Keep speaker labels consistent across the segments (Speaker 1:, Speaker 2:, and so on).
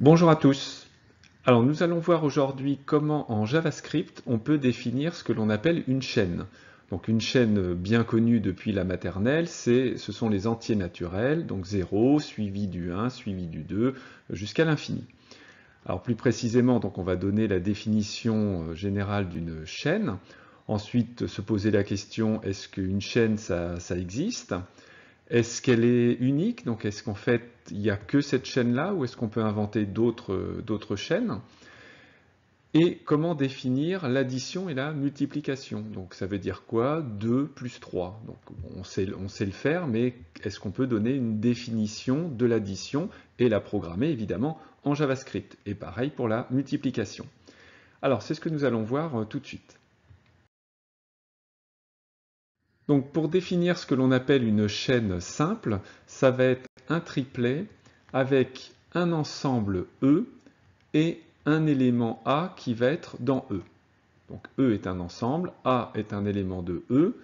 Speaker 1: Bonjour à tous. Alors nous allons voir aujourd'hui comment en JavaScript on peut définir ce que l'on appelle une chaîne. Donc une chaîne bien connue depuis la maternelle, ce sont les entiers naturels, donc 0, suivi du 1, suivi du 2, jusqu'à l'infini. Alors plus précisément, donc on va donner la définition euh, générale d'une chaîne. Ensuite, se poser la question, est-ce qu'une chaîne, ça, ça existe? Est-ce qu'elle est unique? Donc est-ce qu'en fait il n'y a que cette chaîne-là ou est-ce qu'on peut inventer d'autres chaînes? Et comment définir l'addition et la multiplication? Donc ça veut dire quoi? 2 plus 3. Donc on sait, on sait le faire, mais est-ce qu'on peut donner une définition de l'addition et la programmer évidemment en JavaScript? Et pareil pour la multiplication. Alors c'est ce que nous allons voir euh, tout de suite. Donc pour définir ce que l'on appelle une chaîne simple, ça va être un triplet avec un ensemble E et un élément A qui va être dans E. Donc E est un ensemble, A est un élément de E,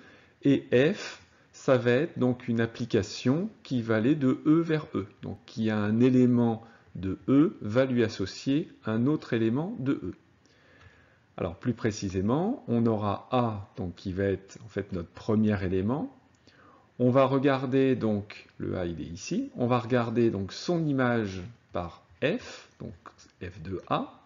Speaker 1: et F, ça va être donc une application qui va aller de E vers E, donc qui a un élément de E va lui associer un autre élément de E. Alors plus précisément, on aura A donc, qui va être en fait notre premier élément. On va regarder donc, le A il est ici, on va regarder donc son image par F, donc F de A.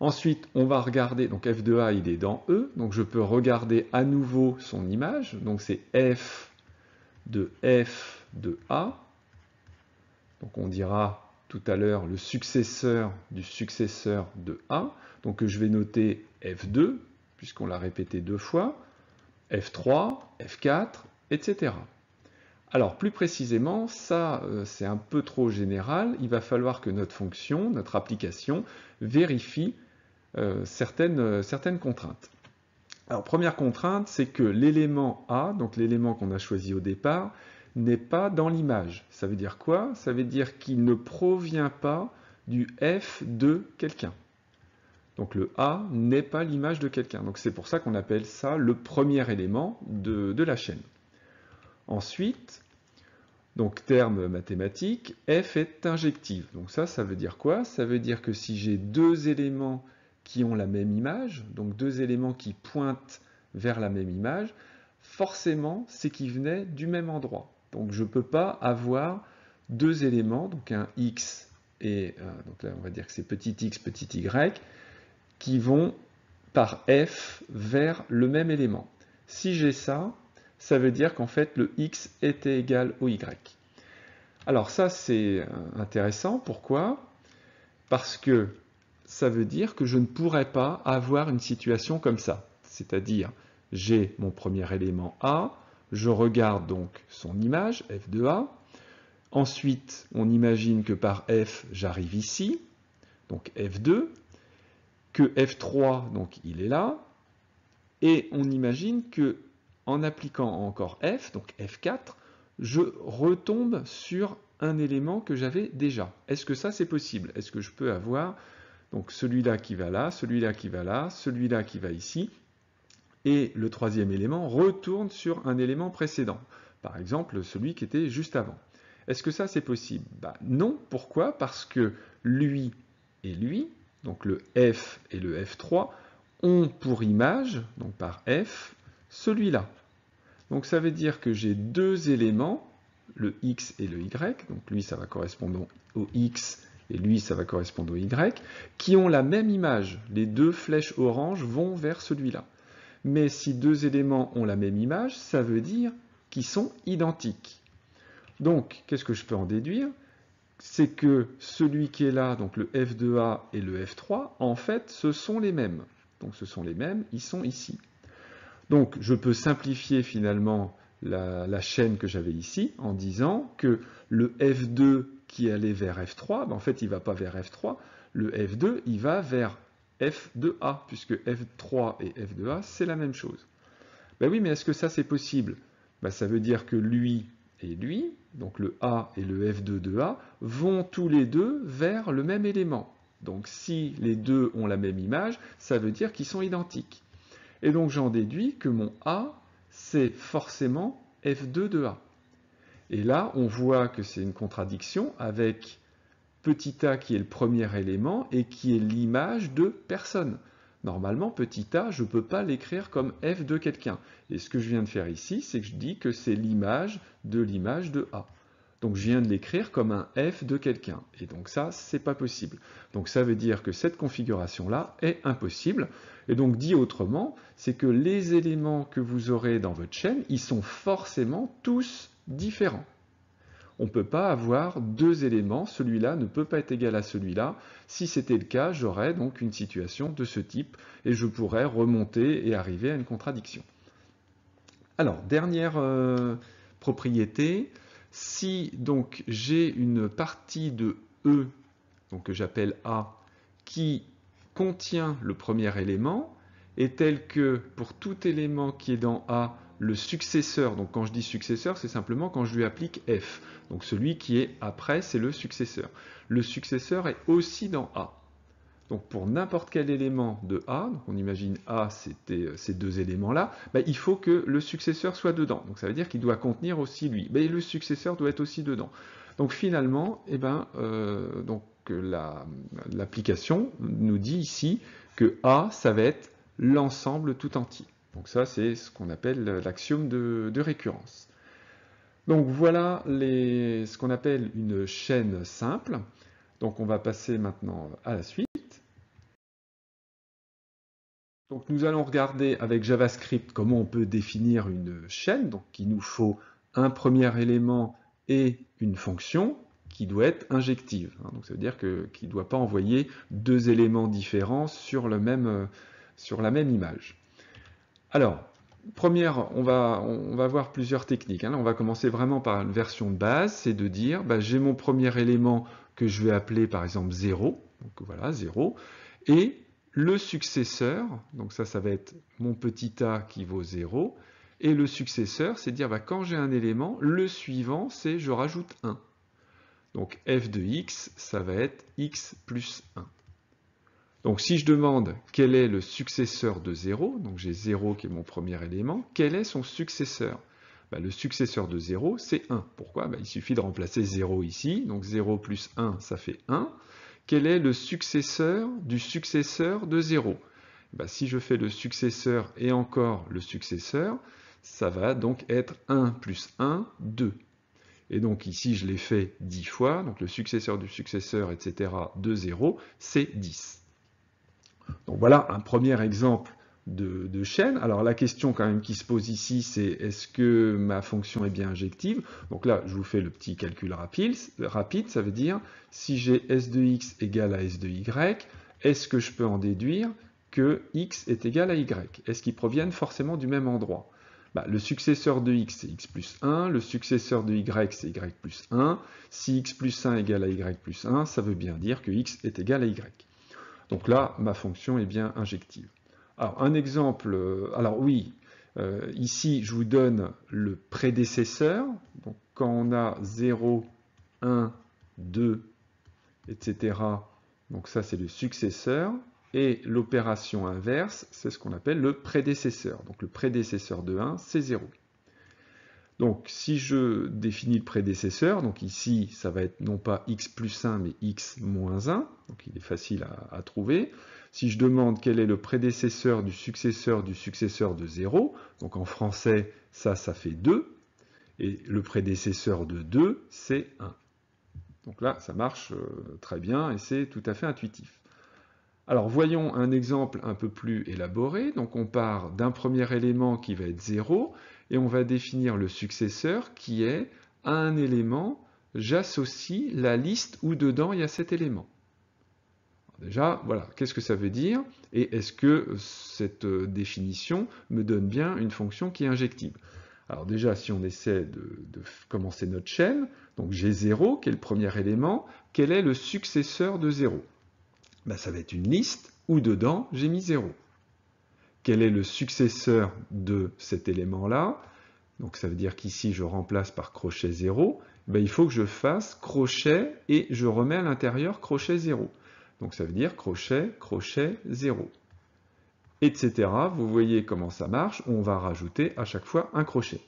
Speaker 1: Ensuite, on va regarder, donc F de A il est dans E, donc je peux regarder à nouveau son image, donc c'est F de F de A. Donc on dira tout à l'heure le successeur du successeur de A. Donc je vais noter F2, puisqu'on l'a répété deux fois, F3, F4, etc. Alors plus précisément, ça euh, c'est un peu trop général, il va falloir que notre fonction, notre application, vérifie euh, certaines, euh, certaines contraintes. Alors première contrainte, c'est que l'élément A, donc l'élément qu'on a choisi au départ, n'est pas dans l'image. Ça veut dire quoi? Ça veut dire qu'il ne provient pas du f de quelqu'un. Donc le A n'est pas l'image de quelqu'un. Donc c'est pour ça qu'on appelle ça le premier élément de, la chaîne. Ensuite, donc terme mathématique, f est injective. Donc ça, ça veut dire quoi? Ça veut dire que si j'ai deux éléments qui ont la même image, donc deux éléments qui pointent vers la même image, forcément, c'est qu'ils venaient du même endroit. Donc je ne peux pas avoir deux éléments, donc un x et euh, donc là on va dire que c'est petit x, petit y, qui vont par f vers le même élément. Si j'ai ça, ça veut dire qu'en fait le x était égal au y. Alors ça c'est euh, intéressant, pourquoi? Parce que ça veut dire que je ne pourrais pas avoir une situation comme ça. C'est-à-dire, j'ai mon premier élément A, je regarde donc son image, f de A. Ensuite, on imagine que par f, j'arrive ici, donc f2, que f3, donc il est là, et on imagine que en appliquant encore f, donc f4, je retombe sur un élément que j'avais déjà. Est-ce que ça c'est possible? Est-ce que je peux avoir donc celui-là qui va là, celui-là qui va là, celui-là qui va ici, et le troisième élément retourne sur un élément précédent, par exemple celui qui était juste avant. Est-ce que ça c'est possible? Bah, Non, pourquoi? Parce que lui et lui, donc le f et le f3, ont pour image, donc par f, celui-là. Donc ça veut dire que j'ai deux éléments, le x et le y, donc lui ça va correspondre au x et lui ça va correspondre au y, qui ont la même image. Les deux flèches oranges vont vers celui-là mais si deux éléments ont la même image, ça veut dire qu'ils sont identiques. Donc, qu'est-ce que je peux en déduire? C'est que celui qui est là, donc le f de A et le f3, en fait, ce sont les mêmes. Donc, ce sont les mêmes, ils sont ici. Donc, je peux simplifier finalement la, chaîne que j'avais ici en disant que le f2 qui allait vers f3, ben, en fait, il ne va pas vers f3, le f2, il va vers f de A, puisque f3 et f de A, c'est la même chose. Ben oui, mais est-ce que ça c'est possible? Ben, Ça veut dire que lui et lui, donc le A et le f2 de A, vont tous les deux vers le même élément. Donc si les deux ont la même image, ça veut dire qu'ils sont identiques. Et donc j'en déduis que mon A, c'est forcément f2 de A. Et là, on voit que c'est une contradiction avec petit a qui est le premier élément et qui est l'image de personne. Normalement, petit a, je ne peux pas l'écrire comme f de quelqu'un. Et ce que je viens de faire ici, c'est que je dis que c'est l'image de l'image de a. Donc je viens de l'écrire comme un f de quelqu'un. Et donc ça, c'est pas possible. Donc ça veut dire que cette configuration-là est impossible. Et donc dit autrement, c'est que les éléments que vous aurez dans votre chaîne, ils sont forcément tous différents. On ne peut pas avoir deux éléments, celui-là ne peut pas être égal à celui-là. Si c'était le cas, j'aurais donc une situation de ce type et je pourrais remonter et arriver à une contradiction. Alors, dernière euh, propriété, si donc j'ai une partie de E, donc que j'appelle A, qui contient le premier élément, et tel que pour tout élément qui est dans A, le successeur, donc quand je dis successeur, c'est simplement quand je lui applique F. Donc celui qui est après, c'est le successeur. Le successeur est aussi dans A. Donc pour n'importe quel élément de A, on imagine A c'était euh, ces deux éléments-là, ben, il faut que le successeur soit dedans. Donc ça veut dire qu'il doit contenir aussi lui. Mais le successeur doit être aussi dedans. Donc finalement, eh ben, euh, l'application nous dit ici que A, ça va être l'ensemble tout entier. Donc ça, c'est ce qu'on appelle l'axiome de, récurrence. Donc voilà ce qu'on appelle une chaîne simple. Donc on va passer maintenant à la suite. Donc nous allons regarder avec JavaScript comment on peut définir une chaîne. Donc il nous faut un premier élément et une fonction qui doit être injective. Hein. Donc ça veut dire qu'il ne doit pas envoyer deux éléments différents sur, sur la même image. Alors, première, on va, on va voir plusieurs techniques. Hein. on va commencer vraiment par une version de base, c'est de dire, bah, j'ai mon premier élément que je vais appeler par exemple 0, donc voilà, 0, et le successeur, donc ça, ça va être mon petit a qui vaut 0, et le successeur, c'est dire, bah, quand j'ai un élément, le suivant, c'est je rajoute 1. Donc f de x, ça va être x plus 1. Donc si je demande quel est le successeur de 0, donc j'ai 0 qui est mon premier élément, quel est son successeur? Bah, Le successeur de 0, c'est 1. Pourquoi? Bah, Il suffit de remplacer 0 ici, donc 0 plus 1, ça fait 1. Quel est le successeur du successeur de 0 bah, Si je fais le successeur et encore le successeur, ça va donc être 1 plus 1, 2. Et donc ici, je l'ai fait 10 fois, donc le successeur du successeur, etc., de 0, c'est 10. Donc voilà un premier exemple de, chaîne. Alors la question quand même qui se pose ici, c'est est-ce que ma fonction est bien injective? Donc là, je vous fais le petit calcul rapide. rapide ça veut dire si j'ai s de x égale à s de y, est-ce que je peux en déduire que x est égal à y? Est-ce qu'ils proviennent forcément du même endroit? Bah, le successeur de x, c'est x plus 1. Le successeur de y, c'est y plus 1. Si x plus 1 égale à y plus 1, ça veut bien dire que x est égal à y. Donc là, ma fonction est bien injective. Alors, un exemple, euh, alors oui, euh, ici, je vous donne le prédécesseur. Donc, quand on a 0, 1, 2, etc., donc ça, c'est le successeur. Et l'opération inverse, c'est ce qu'on appelle le prédécesseur. Donc, le prédécesseur de 1, c'est 0. Donc si je définis le prédécesseur, donc ici ça va être non pas x plus 1 mais x moins 1, donc il est facile à, trouver. Si je demande quel est le prédécesseur du successeur du successeur de 0, donc en français ça, ça fait 2, et le prédécesseur de 2 c'est 1. Donc là ça marche euh, très bien et c'est tout à fait intuitif. Alors voyons un exemple un peu plus élaboré. Donc on part d'un premier élément qui va être 0, et on va définir le successeur qui est à un élément, j'associe la liste où dedans il y a cet élément. déjà, voilà, qu'est-ce que ça veut dire Et est-ce que cette euh, définition me donne bien une fonction qui est injective Alors déjà, si on essaie de, commencer notre chaîne, donc j'ai 0 qui est le premier élément, quel est le successeur de 0 ben, Ça va être une liste où dedans j'ai mis 0 quel est le successeur de cet élément-là. Donc ça veut dire qu'ici, je remplace par crochet 0. Ben, il faut que je fasse crochet et je remets à l'intérieur crochet 0. Donc ça veut dire crochet, crochet 0. Etc. Vous voyez comment ça marche. On va rajouter à chaque fois un crochet.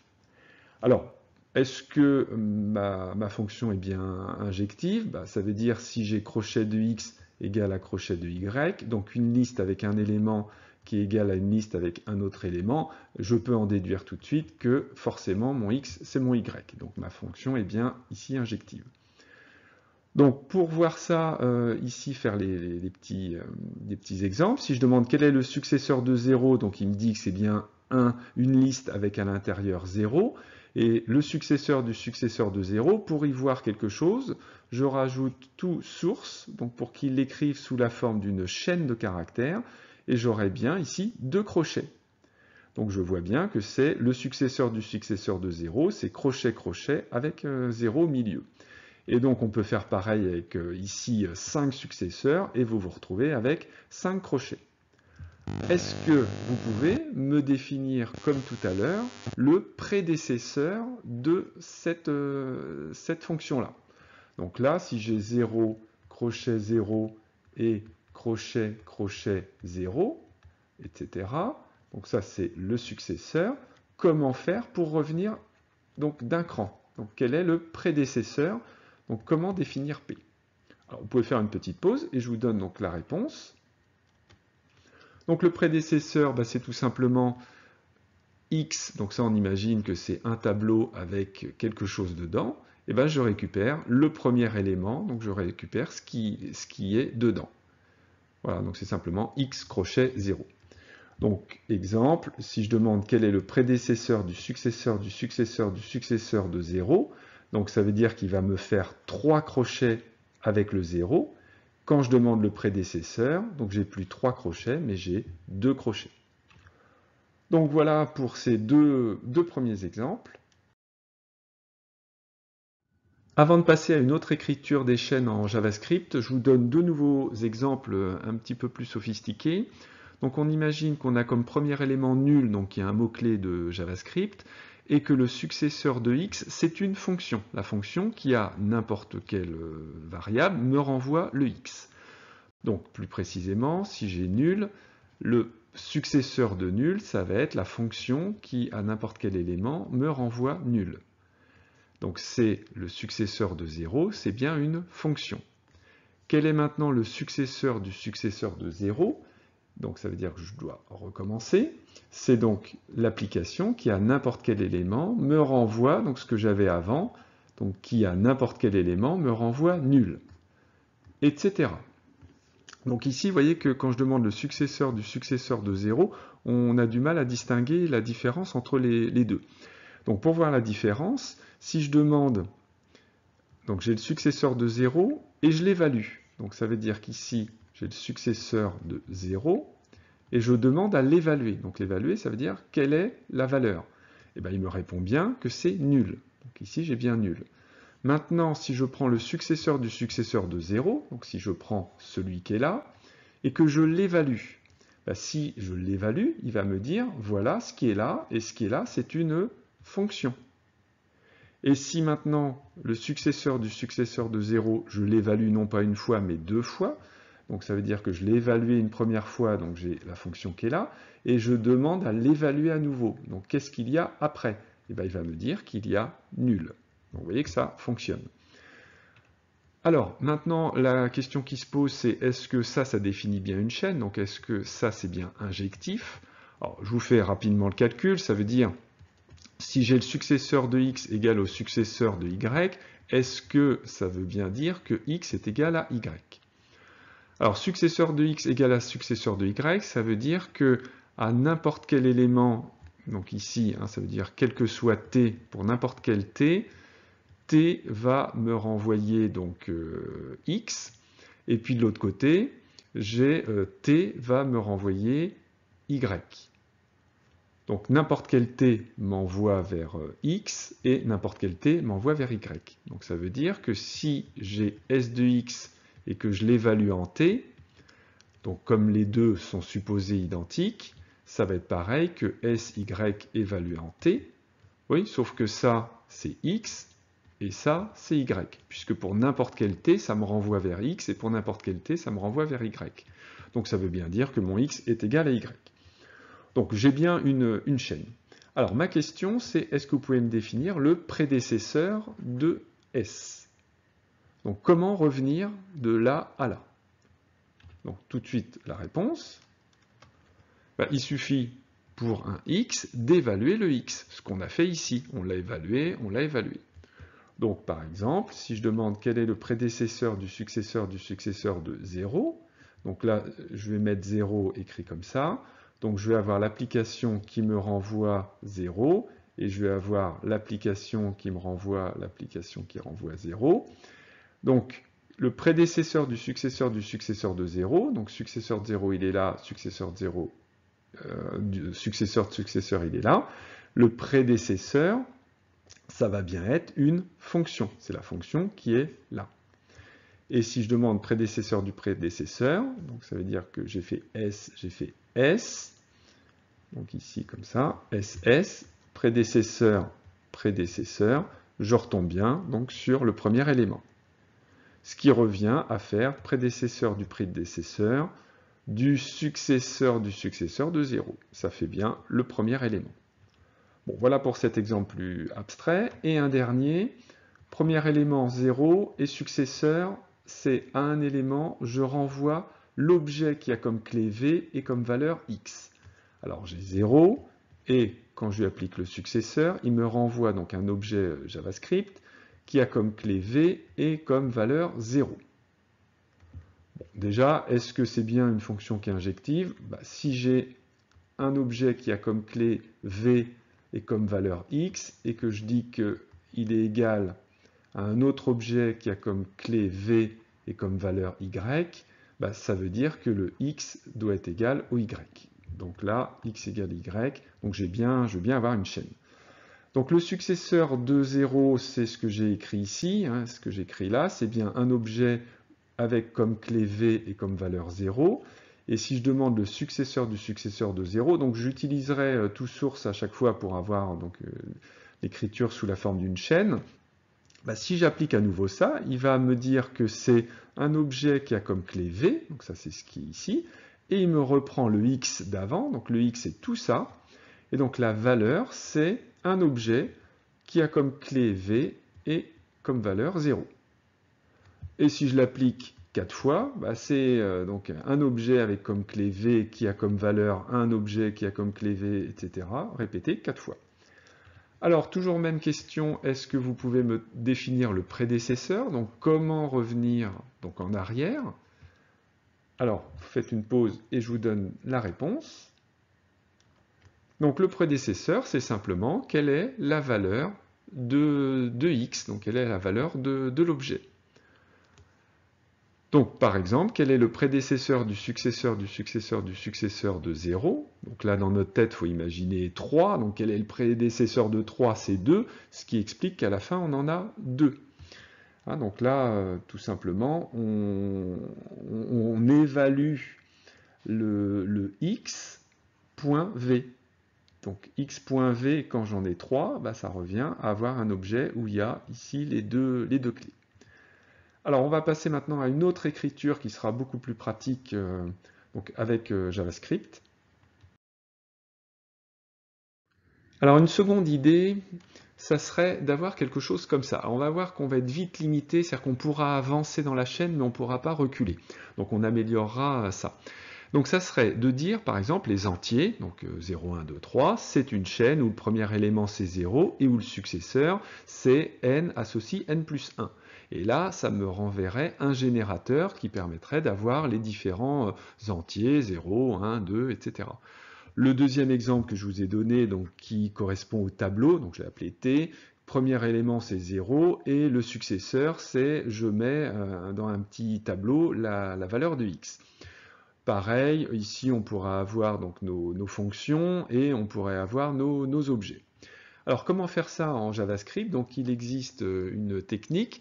Speaker 1: Alors, est-ce que ma, fonction est bien injective? Bah, Ça veut dire si j'ai crochet de x égale à crochet de y, donc une liste avec un élément qui est égal à une liste avec un autre élément, je peux en déduire tout de suite que forcément mon x c'est mon y. Donc ma fonction est bien ici injective. Donc pour voir ça, euh, ici faire les, petits, euh, petits, exemples, si je demande quel est le successeur de 0, donc il me dit que c'est bien une liste avec à l'intérieur 0, et le successeur du successeur de 0, pour y voir quelque chose, je rajoute tout source, donc pour qu'il l'écrive sous la forme d'une chaîne de caractères, et j'aurai bien ici deux crochets. Donc je vois bien que c'est le successeur du successeur de 0, c'est crochet-crochet avec 0 euh, au milieu. Et donc on peut faire pareil avec euh, ici 5 successeurs, et vous vous retrouvez avec 5 crochets est-ce que vous pouvez me définir, comme tout à l'heure, le prédécesseur de cette, euh, cette fonction-là? Donc là, si j'ai 0, crochet 0 et crochet, crochet 0, etc. Donc ça, c'est le successeur. Comment faire pour revenir d'un cran? Donc quel est le prédécesseur? Donc comment définir P? Vous pouvez faire une petite pause et je vous donne donc la réponse. Donc le prédécesseur, bah, c'est tout simplement X, donc ça on imagine que c'est un tableau avec quelque chose dedans, et ben je récupère le premier élément, donc je récupère ce qui est dedans. Voilà, donc c'est simplement X crochet 0. Donc, exemple, si je demande quel est le prédécesseur du successeur du successeur du successeur de 0, donc ça veut dire qu'il va me faire 3 crochets avec le 0, quand je demande le prédécesseur, donc j'ai plus trois crochets, mais j'ai deux crochets. Donc voilà pour ces deux, deux premiers exemples. Avant de passer à une autre écriture des chaînes en JavaScript, je vous donne deux nouveaux exemples un petit peu plus sophistiqués. Donc on imagine qu'on a comme premier élément nul, donc qui est un mot-clé de JavaScript, et que le successeur de x, c'est une fonction. La fonction qui a n'importe quelle euh, variable me renvoie le x. Donc plus précisément, si j'ai nul, le successeur de nul, ça va être la fonction qui, à n'importe quel élément, me renvoie nul. Donc c'est le successeur de 0, c'est bien une fonction. Quel est maintenant le successeur du successeur de 0 donc ça veut dire que je dois recommencer. C'est donc l'application qui, à n'importe quel élément, me renvoie, donc ce que j'avais avant, donc qui, à n'importe quel élément, me renvoie nul, etc. Donc ici, vous voyez que quand je demande le successeur du successeur de 0, on a du mal à distinguer la différence entre les, les deux. Donc pour voir la différence, si je demande, donc j'ai le successeur de 0 et je l'évalue. Donc ça veut dire qu'ici, j'ai le successeur de 0, et je demande à l'évaluer. Donc l'évaluer, ça veut dire quelle est la valeur. Et eh bien il me répond bien que c'est nul. Donc ici, j'ai bien nul. Maintenant, si je prends le successeur du successeur de 0, donc si je prends celui qui est là, et que je l'évalue, ben, si je l'évalue, il va me dire, voilà ce qui est là, et ce qui est là, c'est une fonction. Et si maintenant, le successeur du successeur de 0, je l'évalue non pas une fois, mais deux fois, donc ça veut dire que je l'ai évalué une première fois, donc j'ai la fonction qui est là, et je demande à l'évaluer à nouveau. Donc qu'est-ce qu'il y a après? Et eh bien il va me dire qu'il y a nul. Donc vous voyez que ça fonctionne. Alors, maintenant, la question qui se pose, c'est est-ce que ça, ça définit bien une chaîne? Donc, est-ce que ça, c'est bien injectif? Alors, je vous fais rapidement le calcul. Ça veut dire, si j'ai le successeur de x égal au successeur de y, est-ce que ça veut bien dire que x est égal à y? Alors, successeur de x égale à successeur de y, ça veut dire que à n'importe quel élément, donc ici, hein, ça veut dire quel que soit t, pour n'importe quel t, t va me renvoyer donc euh, x, et puis de l'autre côté, j'ai euh, t va me renvoyer y. Donc n'importe quel t m'envoie vers euh, x et n'importe quel t m'envoie vers y. Donc ça veut dire que si j'ai s de x et que je l'évalue en t, donc comme les deux sont supposés identiques, ça va être pareil que SY évalué en t, oui, sauf que ça, c'est x, et ça, c'est y, puisque pour n'importe quel t, ça me renvoie vers x, et pour n'importe quel t, ça me renvoie vers y. Donc ça veut bien dire que mon x est égal à y. Donc j'ai bien une, chaîne. Alors ma question c'est est-ce que vous pouvez me définir le prédécesseur de S? Donc comment revenir de là à là? Donc tout de suite la réponse. Bah, il suffit pour un x d'évaluer le x, ce qu'on a fait ici. On l'a évalué, on l'a évalué. Donc par exemple, si je demande quel est le prédécesseur du successeur du successeur de 0, donc là je vais mettre 0 écrit comme ça, donc je vais avoir l'application qui me renvoie 0, et je vais avoir l'application qui me renvoie l'application qui renvoie 0. Donc le prédécesseur du successeur du successeur de 0, donc successeur de 0 il est là, successeur de 0, euh, successeur de successeur il est là. Le prédécesseur, ça va bien être une fonction, c'est la fonction qui est là. Et si je demande prédécesseur du prédécesseur, donc ça veut dire que j'ai fait S, j'ai fait S, donc ici comme ça, SS, prédécesseur, prédécesseur, je retombe bien donc sur le premier élément. Ce qui revient à faire prédécesseur du prédécesseur, du successeur du successeur de 0. Ça fait bien le premier élément. Bon, voilà pour cet exemple plus abstrait. Et un dernier, premier élément 0 et successeur c'est à un élément, je renvoie l'objet qui a comme clé V et comme valeur X. Alors j'ai 0, et quand je lui applique le successeur, il me renvoie donc un objet euh, JavaScript qui a comme clé V et comme valeur 0. déjà, est-ce que c'est bien une fonction qui est injective? Bah, Si j'ai un objet qui a comme clé V et comme valeur X, et que je dis qu'il est égal un autre objet qui a comme clé V et comme valeur Y, bah, ça veut dire que le X doit être égal au Y. Donc là, X égale Y, donc bien, je veux bien avoir une chaîne. Donc le successeur de 0, c'est ce que j'ai écrit ici, hein, ce que j'écris là, c'est bien un objet avec comme clé V et comme valeur 0. Et si je demande le successeur du successeur de 0, donc j'utiliserai euh, tout source à chaque fois pour avoir euh, l'écriture sous la forme d'une chaîne. Bah, si j'applique à nouveau ça, il va me dire que c'est un objet qui a comme clé V, donc ça c'est ce qui est ici, et il me reprend le x d'avant, donc le x c'est tout ça, et donc la valeur c'est un objet qui a comme clé V et comme valeur 0. Et si je l'applique 4 fois, bah, c'est euh, donc un objet avec comme clé V qui a comme valeur un objet qui a comme clé V, etc. répété 4 fois. Alors, toujours même question, est-ce que vous pouvez me définir le prédécesseur? Donc, comment revenir donc, en arrière? Alors, vous faites une pause et je vous donne la réponse. Donc, le prédécesseur, c'est simplement quelle est la valeur de, x, donc quelle est la valeur de l'objet. Donc, par exemple, quel est le prédécesseur du successeur du successeur du successeur de 0 Donc là, dans notre tête, il faut imaginer 3. Donc, quel est le prédécesseur de 3 C'est 2, ce qui explique qu'à la fin, on en a 2. Hein, donc là, euh, tout simplement, on, évalue le, x.v. Donc x.v, quand j'en ai 3, bah, ça revient à avoir un objet où il y a ici les deux clés. Alors, on va passer maintenant à une autre écriture qui sera beaucoup plus pratique euh, avec euh, JavaScript. Alors, une seconde idée, ça serait d'avoir quelque chose comme ça. on va voir qu'on va être vite limité, c'est-à-dire qu'on pourra avancer dans la chaîne, mais on ne pourra pas reculer. Donc, on améliorera ça. Donc ça serait de dire, par exemple, les entiers, donc 0, 1, 2, 3, c'est une chaîne où le premier élément c'est 0 et où le successeur c'est n associe n plus 1. Et là, ça me renverrait un générateur qui permettrait d'avoir les différents euh, entiers, 0, 1, 2, etc. Le deuxième exemple que je vous ai donné, donc, qui correspond au tableau, donc je l'ai appelé T, premier élément c'est 0 et le successeur c'est je mets euh, dans un petit tableau la, valeur de x. Pareil, ici on pourra avoir donc nos, fonctions et on pourrait avoir nos, nos, objets. Alors comment faire ça en JavaScript? Donc il existe euh, une technique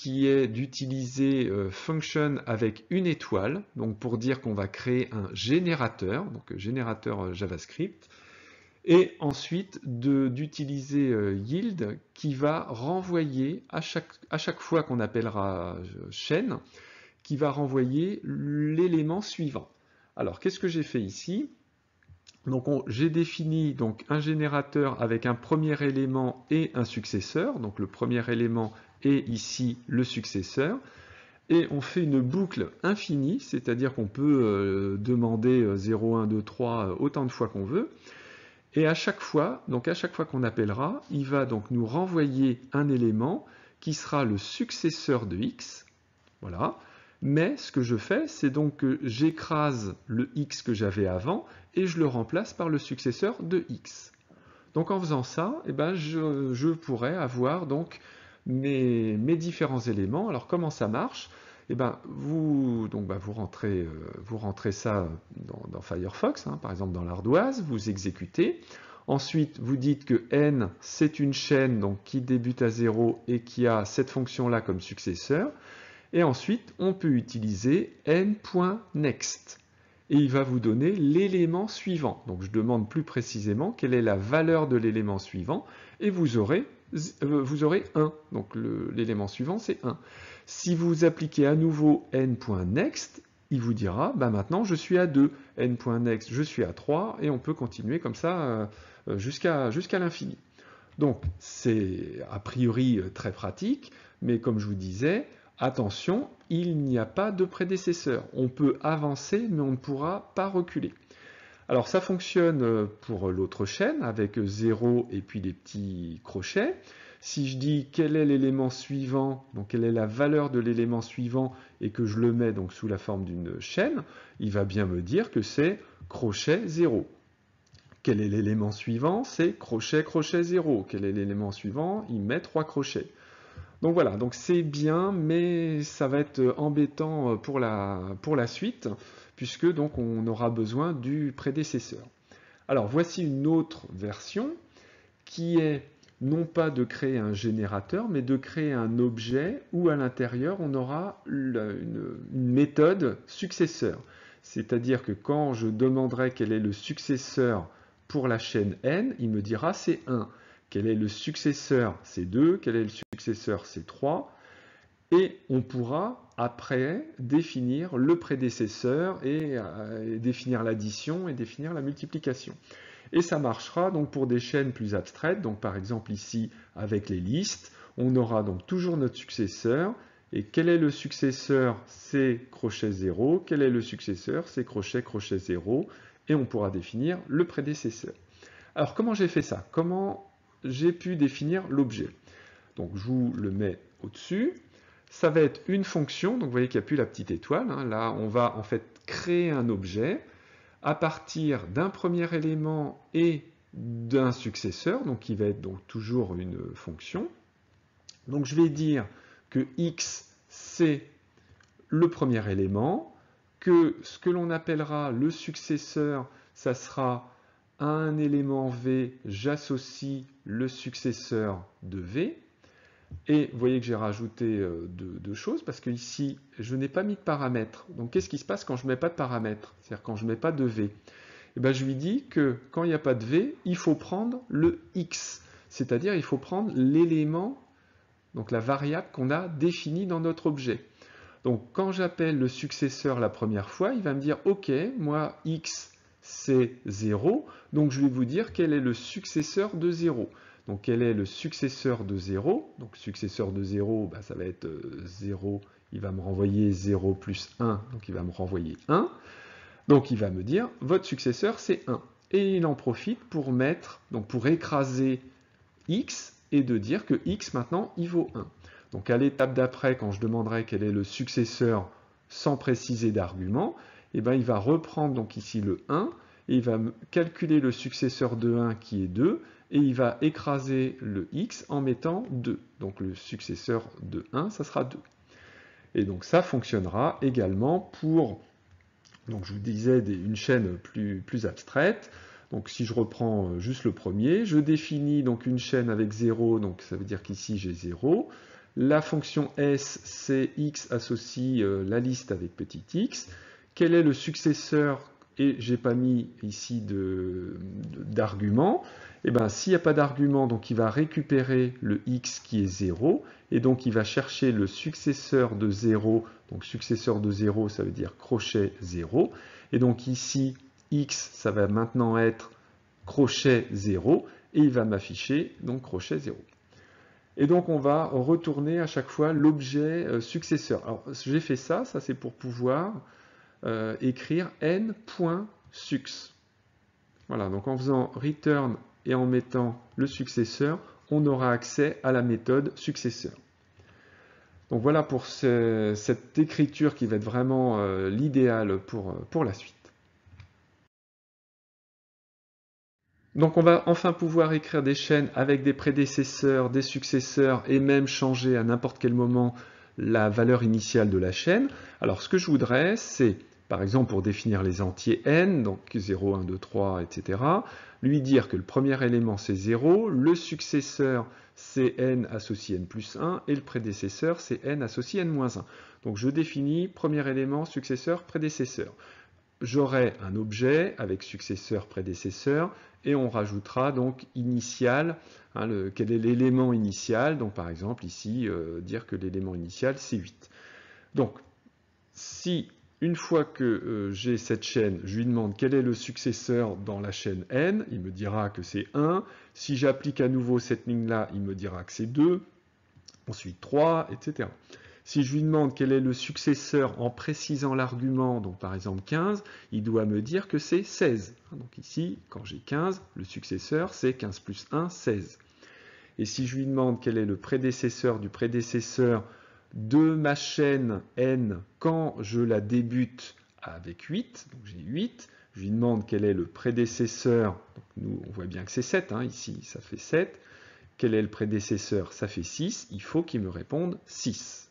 Speaker 1: qui est d'utiliser euh, function avec une étoile, donc pour dire qu'on va créer un générateur, donc générateur euh, JavaScript, et ensuite d'utiliser euh, yield qui va renvoyer à chaque, à chaque fois qu'on appellera chaîne, qui va renvoyer l'élément suivant. Alors qu'est-ce que j'ai fait ici? Donc j'ai défini donc un générateur avec un premier élément et un successeur. Donc le premier élément est ici le successeur. Et on fait une boucle infinie, c'est-à-dire qu'on peut euh, demander 0, 1, 2, 3 autant de fois qu'on veut. Et à chaque fois, donc à chaque fois qu'on appellera, il va donc nous renvoyer un élément qui sera le successeur de x. Voilà. Mais ce que je fais, c'est donc que j'écrase le x que j'avais avant et je le remplace par le successeur de x. Donc en faisant ça, eh ben, je, pourrais avoir donc mes, différents éléments. Alors comment ça marche? Eh ben, vous, donc, bah, vous, rentrez, euh, vous rentrez ça dans, Firefox, hein, par exemple dans l'ardoise, vous exécutez. Ensuite, vous dites que n, c'est une chaîne donc, qui débute à 0 et qui a cette fonction-là comme successeur. Et ensuite, on peut utiliser n.next. Et il va vous donner l'élément suivant. Donc je demande plus précisément quelle est la valeur de l'élément suivant. Et vous aurez, vous aurez 1. Donc l'élément suivant, c'est 1. Si vous appliquez à nouveau n.next, il vous dira, bah maintenant je suis à 2, n.next, je suis à 3, et on peut continuer comme ça euh, jusqu'à l'infini. Donc c'est a priori euh, très pratique, mais comme je vous disais, attention, il n'y a pas de prédécesseur. On peut avancer, mais on ne pourra pas reculer. Alors ça fonctionne euh, pour l'autre chaîne avec 0 et puis des petits crochets. Si je dis quel est l'élément suivant, donc quelle est la valeur de l'élément suivant et que je le mets donc sous la forme d'une chaîne, il va bien me dire que c'est crochet 0. Quel est l'élément suivant? C'est crochet, crochet 0. Quel est l'élément suivant? Il met trois crochets. Donc voilà, donc c'est bien, mais ça va être embêtant pour la, pour la suite, puisque donc on aura besoin du prédécesseur. Alors voici une autre version qui est non pas de créer un générateur, mais de créer un objet où à l'intérieur on aura une, méthode successeur. C'est-à-dire que quand je demanderai quel est le successeur pour la chaîne n, il me dira c'est 1. Quel est le successeur C'est 2. Quel est le successeur C'est 3. Et on pourra après définir le prédécesseur et euh, définir l'addition et définir la multiplication. Et ça marchera donc pour des chaînes plus abstraites. Donc par exemple ici avec les listes, on aura donc toujours notre successeur. Et quel est le successeur? C'est crochet 0. Quel est le successeur? C'est crochet, crochet 0. Et on pourra définir le prédécesseur. Alors comment j'ai fait ça? Comment j'ai pu définir l'objet? Donc je vous le mets au-dessus. Ça va être une fonction, donc vous voyez qu'il n'y a plus la petite étoile. Hein. Là, on va en fait créer un objet à partir d'un premier élément et d'un successeur, donc qui va être donc toujours une fonction. Donc je vais dire que x c'est le premier élément, que ce que l'on appellera le successeur, ça sera un élément v, j'associe le successeur de v, et vous voyez que j'ai rajouté euh, deux, choses, parce que ici, je n'ai pas mis de paramètres. Donc qu'est-ce qui se passe quand je ne mets pas de paramètres? C'est-à-dire quand je ne mets pas de V? Eh bien, Je lui dis que quand il n'y a pas de V, il faut prendre le X. C'est-à-dire il faut prendre l'élément, donc la variable qu'on a définie dans notre objet. Donc quand j'appelle le successeur la première fois, il va me dire « Ok, moi, X, c'est 0. » Donc je vais vous dire quel est le successeur de 0. Donc quel est le successeur de 0 Donc successeur de 0, bah, ça va être 0, euh, il va me renvoyer 0 plus 1, donc il va me renvoyer 1. Donc il va me dire, votre successeur c'est 1. Et il en profite pour mettre, donc pour écraser x et de dire que x maintenant il vaut 1. Donc à l'étape d'après, quand je demanderai quel est le successeur sans préciser d'argument, eh ben, il va reprendre donc ici le 1 et il va calculer le successeur de 1 qui est 2 et il va écraser le x en mettant 2. Donc le successeur de 1, ça sera 2. Et donc ça fonctionnera également pour, donc je vous disais, une chaîne plus, abstraite. Donc si je reprends euh, juste le premier, je définis donc une chaîne avec 0, donc ça veut dire qu'ici j'ai 0. La fonction s, c'est x associe euh, la liste avec petit x. Quel est le successeur? Et j'ai pas mis ici d'argument. Et eh ben, s'il n'y a pas d'argument, donc il va récupérer le x qui est 0, et donc il va chercher le successeur de 0, donc successeur de 0, ça veut dire crochet 0, et donc ici, x, ça va maintenant être crochet 0, et il va m'afficher donc crochet 0. Et donc on va retourner à chaque fois l'objet euh, successeur. Alors j'ai fait ça, ça c'est pour pouvoir euh, écrire n.sux. Voilà, donc en faisant return et en mettant le successeur, on aura accès à la méthode successeur. Donc voilà pour cette écriture qui va être vraiment euh, l'idéal pour, pour la suite. Donc on va enfin pouvoir écrire des chaînes avec des prédécesseurs, des successeurs et même changer à n'importe quel moment la valeur initiale de la chaîne. Alors ce que je voudrais, c'est par exemple pour définir les entiers n, donc 0, 1, 2, 3, etc., lui dire que le premier élément c'est 0, le successeur c'est n associé n plus 1, et le prédécesseur c'est n associé n moins 1. Donc je définis premier élément, successeur, prédécesseur. J'aurai un objet avec successeur, prédécesseur, et on rajoutera donc initial, hein, quel est l'élément initial, donc par exemple ici, euh, dire que l'élément initial c'est 8. Donc, si une fois que euh, j'ai cette chaîne, je lui demande quel est le successeur dans la chaîne n, il me dira que c'est 1. Si j'applique à nouveau cette ligne-là, il me dira que c'est 2, ensuite 3, etc. Si je lui demande quel est le successeur en précisant l'argument, donc par exemple 15, il doit me dire que c'est 16. Donc ici, quand j'ai 15, le successeur c'est 15 plus 1, 16. Et si je lui demande quel est le prédécesseur du prédécesseur de ma chaîne n quand je la débute avec 8, donc j'ai 8, je lui demande quel est le prédécesseur, donc nous on voit bien que c'est 7, hein, ici ça fait 7, quel est le prédécesseur, ça fait 6, il faut qu'il me réponde 6.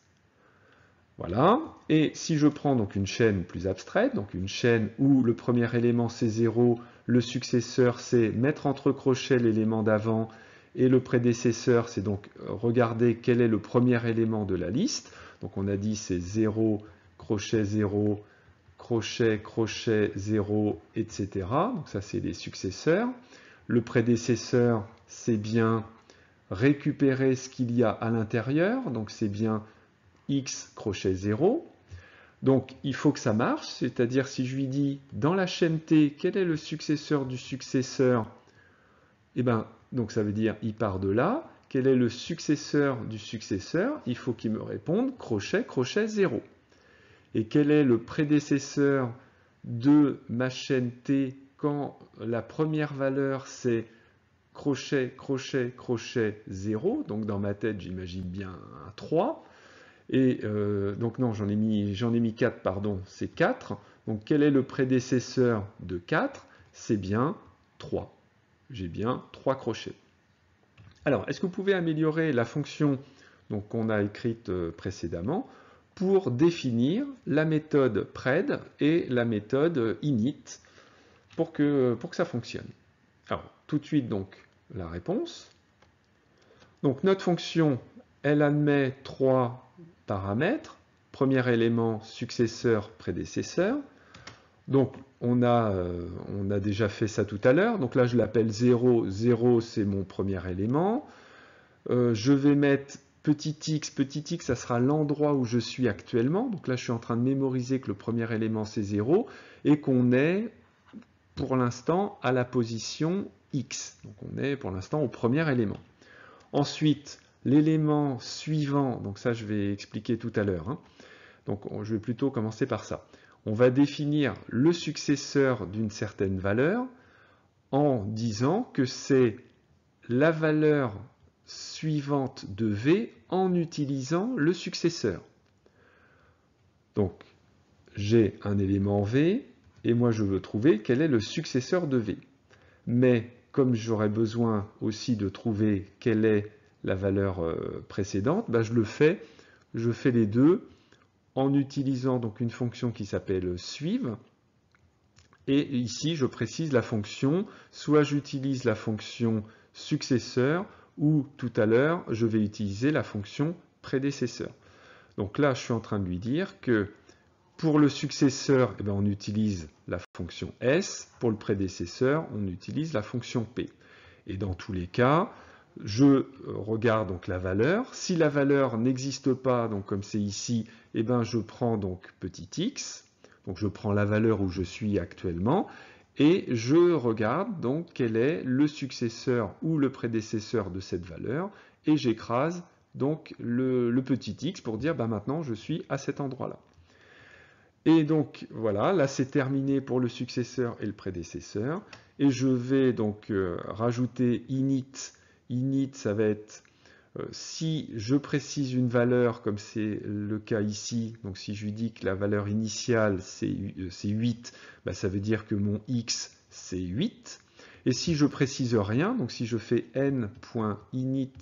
Speaker 1: Voilà, et si je prends donc une chaîne plus abstraite, donc une chaîne où le premier élément c'est 0, le successeur c'est mettre entre crochets l'élément d'avant et le prédécesseur, c'est donc euh, regarder quel est le premier élément de la liste. Donc on a dit c'est 0, crochet 0, crochet, crochet 0, etc. Donc ça c'est les successeurs. Le prédécesseur, c'est bien récupérer ce qu'il y a à l'intérieur. Donc c'est bien x crochet 0. Donc il faut que ça marche, c'est-à-dire si je lui dis dans la chaîne T, quel est le successeur du successeur Eh bien, donc ça veut dire il part de là. Quel est le successeur du successeur? Il faut qu'il me réponde crochet, crochet 0. Et quel est le prédécesseur de ma chaîne T quand la première valeur c'est crochet, crochet, crochet 0. Donc dans ma tête, j'imagine bien un 3. Et euh, donc non, j'en ai, mis, ai mis 4, pardon, c'est 4. Donc quel est le prédécesseur de 4 C'est bien 3 j'ai bien trois crochets. Alors, est-ce que vous pouvez améliorer la fonction qu'on a écrite euh, précédemment pour définir la méthode pred et la méthode init pour que, pour que ça fonctionne? Alors, tout de suite, donc, la réponse. Donc, notre fonction, elle admet trois paramètres. Premier élément, successeur, prédécesseur. Donc, on a, euh, on a déjà fait ça tout à l'heure. Donc là, je l'appelle 0. 0, c'est mon premier élément. Euh, je vais mettre petit x. Petit x, ça sera l'endroit où je suis actuellement. Donc là, je suis en train de mémoriser que le premier élément, c'est 0 et qu'on est, pour l'instant, à la position x. Donc on est, pour l'instant, au premier élément. Ensuite, l'élément suivant, donc ça, je vais expliquer tout à l'heure. Hein. Donc je vais plutôt commencer par ça on va définir le successeur d'une certaine valeur en disant que c'est la valeur suivante de V en utilisant le successeur. Donc, j'ai un élément V, et moi je veux trouver quel est le successeur de V. Mais comme j'aurais besoin aussi de trouver quelle est la valeur euh, précédente, bah, je le fais, je fais les deux en utilisant donc une fonction qui s'appelle suivre. Et ici, je précise la fonction, soit j'utilise la fonction successeur, ou tout à l'heure, je vais utiliser la fonction prédécesseur. Donc là, je suis en train de lui dire que pour le successeur, eh bien, on utilise la fonction S, pour le prédécesseur, on utilise la fonction P. Et dans tous les cas, je regarde donc la valeur. Si la valeur n'existe pas, comme c'est ici, eh ben je prends donc petit x, donc je prends la valeur où je suis actuellement, et je regarde donc quel est le successeur ou le prédécesseur de cette valeur, et j'écrase donc le, petit x pour dire bah, maintenant je suis à cet endroit-là. Et donc voilà, là c'est terminé pour le successeur et le prédécesseur. Et je vais donc euh, rajouter init. Init, ça va être euh, si je précise une valeur, comme c'est le cas ici, donc si je lui dis que la valeur initiale c'est 8, euh, bah, ça veut dire que mon x c'est 8. Et si je précise rien, donc si je fais n.init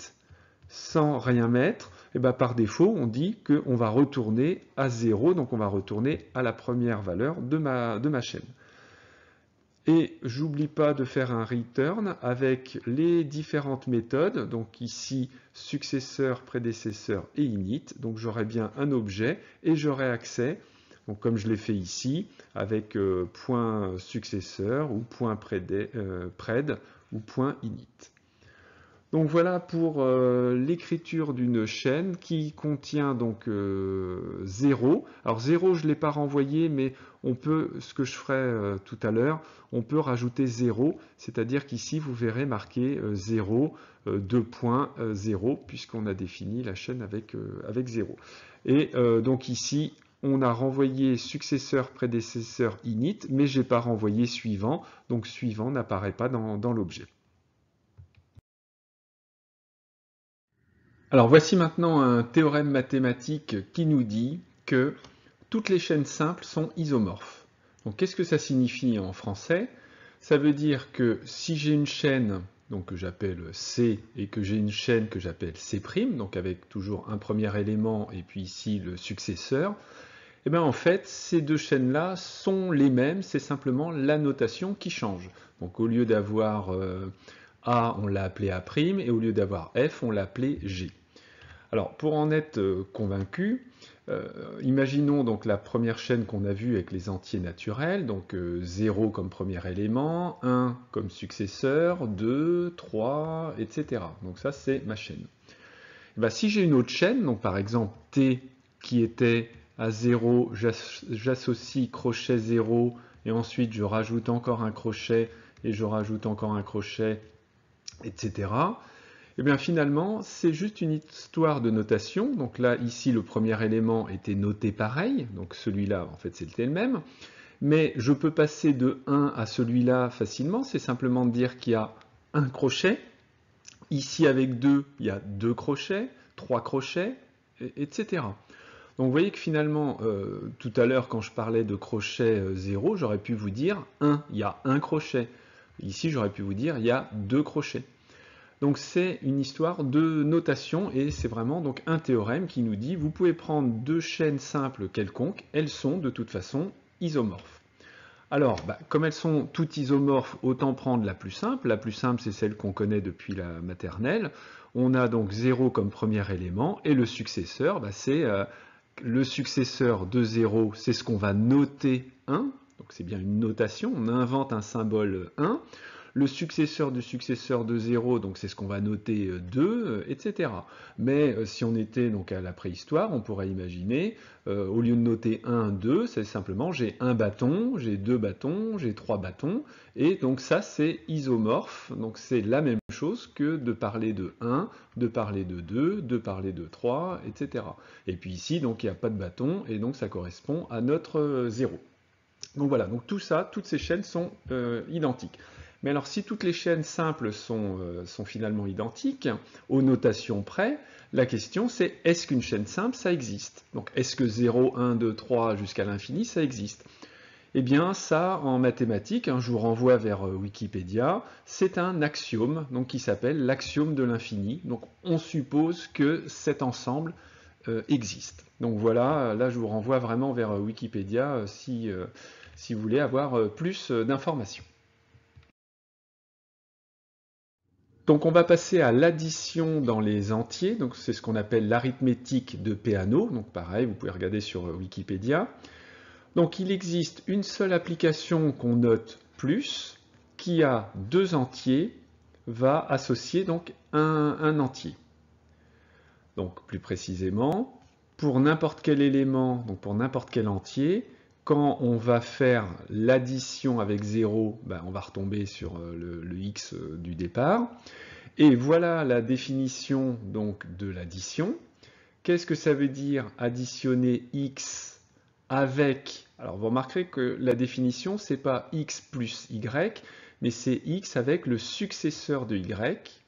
Speaker 1: sans rien mettre, et eh ben par défaut, on dit qu'on va retourner à 0, donc on va retourner à la première valeur de ma, de ma chaîne. Et j'oublie pas de faire un return avec les différentes méthodes, donc ici successeur, prédécesseur et init, donc j'aurai bien un objet et j'aurai accès, comme je l'ai fait ici, avec euh, point successeur ou point euh, ou init. Donc voilà pour euh, l'écriture d'une chaîne qui contient donc 0. Euh, Alors 0, je ne l'ai pas renvoyé, mais on peut, ce que je ferai euh, tout à l'heure, on peut rajouter 0, c'est-à-dire qu'ici vous verrez marqué 0, 2.0, puisqu'on a défini la chaîne avec, avec 0. Et donc ici, on a renvoyé successeur, prédécesseur, init, mais je n'ai pas renvoyé suivant, donc suivant n'apparaît pas dans l'objet. Alors voici maintenant un théorème mathématique qui nous dit que toutes les chaînes simples sont isomorphes. Donc qu'est-ce que ça signifie en français? Ça veut dire que si j'ai une chaîne donc, que j'appelle C et que j'ai une chaîne que j'appelle C', donc avec toujours un premier élément et puis ici le successeur, et eh bien en fait ces deux chaînes-là sont les mêmes, c'est simplement la notation qui change. Donc au lieu d'avoir euh, A, on l'a appelé A', et au lieu d'avoir F, on l'a appelé G. Alors, pour en être euh, convaincu, euh, imaginons donc la première chaîne qu'on a vue avec les entiers naturels, donc 0 euh, comme premier élément, 1 comme successeur, 2, 3, etc. Donc ça, c'est ma chaîne. Et ben, si j'ai une autre chaîne, donc par exemple t qui était à 0, j'associe crochet 0, et ensuite je rajoute encore un crochet, et je rajoute encore un crochet, etc. Eh bien finalement, c'est juste une histoire de notation. Donc là, ici, le premier élément était noté pareil. Donc celui-là, en fait, c'était le même. Mais je peux passer de 1 à celui-là facilement. C'est simplement de dire qu'il y a un crochet. Ici, avec 2, il y a deux crochets, trois crochets, etc. Donc vous voyez que finalement, euh, tout à l'heure, quand je parlais de crochet 0, euh, j'aurais pu vous dire 1, il y a un crochet. Ici, j'aurais pu vous dire il y a deux crochets. Donc c'est une histoire de notation et c'est vraiment donc un théorème qui nous dit vous pouvez prendre deux chaînes simples quelconques, elles sont de toute façon isomorphes. Alors, bah, comme elles sont toutes isomorphes, autant prendre la plus simple. La plus simple, c'est celle qu'on connaît depuis la maternelle. On a donc 0 comme premier élément, et le successeur, bah, c'est euh, le successeur de 0, c'est ce qu'on va noter 1. Donc c'est bien une notation, on invente un symbole 1 le successeur du successeur de 0, donc c'est ce qu'on va noter 2, euh, euh, etc. Mais euh, si on était donc à la préhistoire, on pourrait imaginer, au lieu de noter 1, 2, c'est simplement j'ai un bâton, j'ai deux bâtons, j'ai trois bâtons, et donc ça c'est isomorphe, donc c'est la même chose que de parler de 1, de parler de 2, de parler de 3, etc. Et puis ici, donc il n'y a pas de bâton, et donc ça correspond à notre 0. Donc voilà, donc tout ça, toutes ces chaînes sont identiques. Mais alors si toutes les chaînes simples sont, euh, sont finalement identiques, aux notations près, la question c'est est-ce qu'une chaîne simple, ça existe? Donc est-ce que 0, 1, 2, 3 jusqu'à l'infini, ça existe? Eh bien ça, en mathématiques, hein, je vous renvoie vers euh, Wikipédia, c'est un axiome donc, qui s'appelle l'axiome de l'infini. Donc on suppose que cet ensemble euh, existe. Donc voilà, là je vous renvoie vraiment vers Wikipédia si, si vous voulez avoir plus d'informations. Donc on va passer à l'addition dans les entiers, donc c'est ce qu'on appelle l'arithmétique de Peano, donc pareil, vous pouvez regarder sur Wikipédia. Donc il existe une seule application qu'on note plus, qui a deux entiers, va associer donc un, un entier. Donc plus précisément, pour n'importe quel élément, donc pour n'importe quel entier, quand on va faire l'addition avec 0, ben, on va retomber sur le, le x du départ. Et voilà la définition donc de l'addition. Qu'est-ce que ça veut dire additionner x avec... Alors vous remarquerez que la définition, c'est pas x plus y, mais c'est x avec le successeur de y.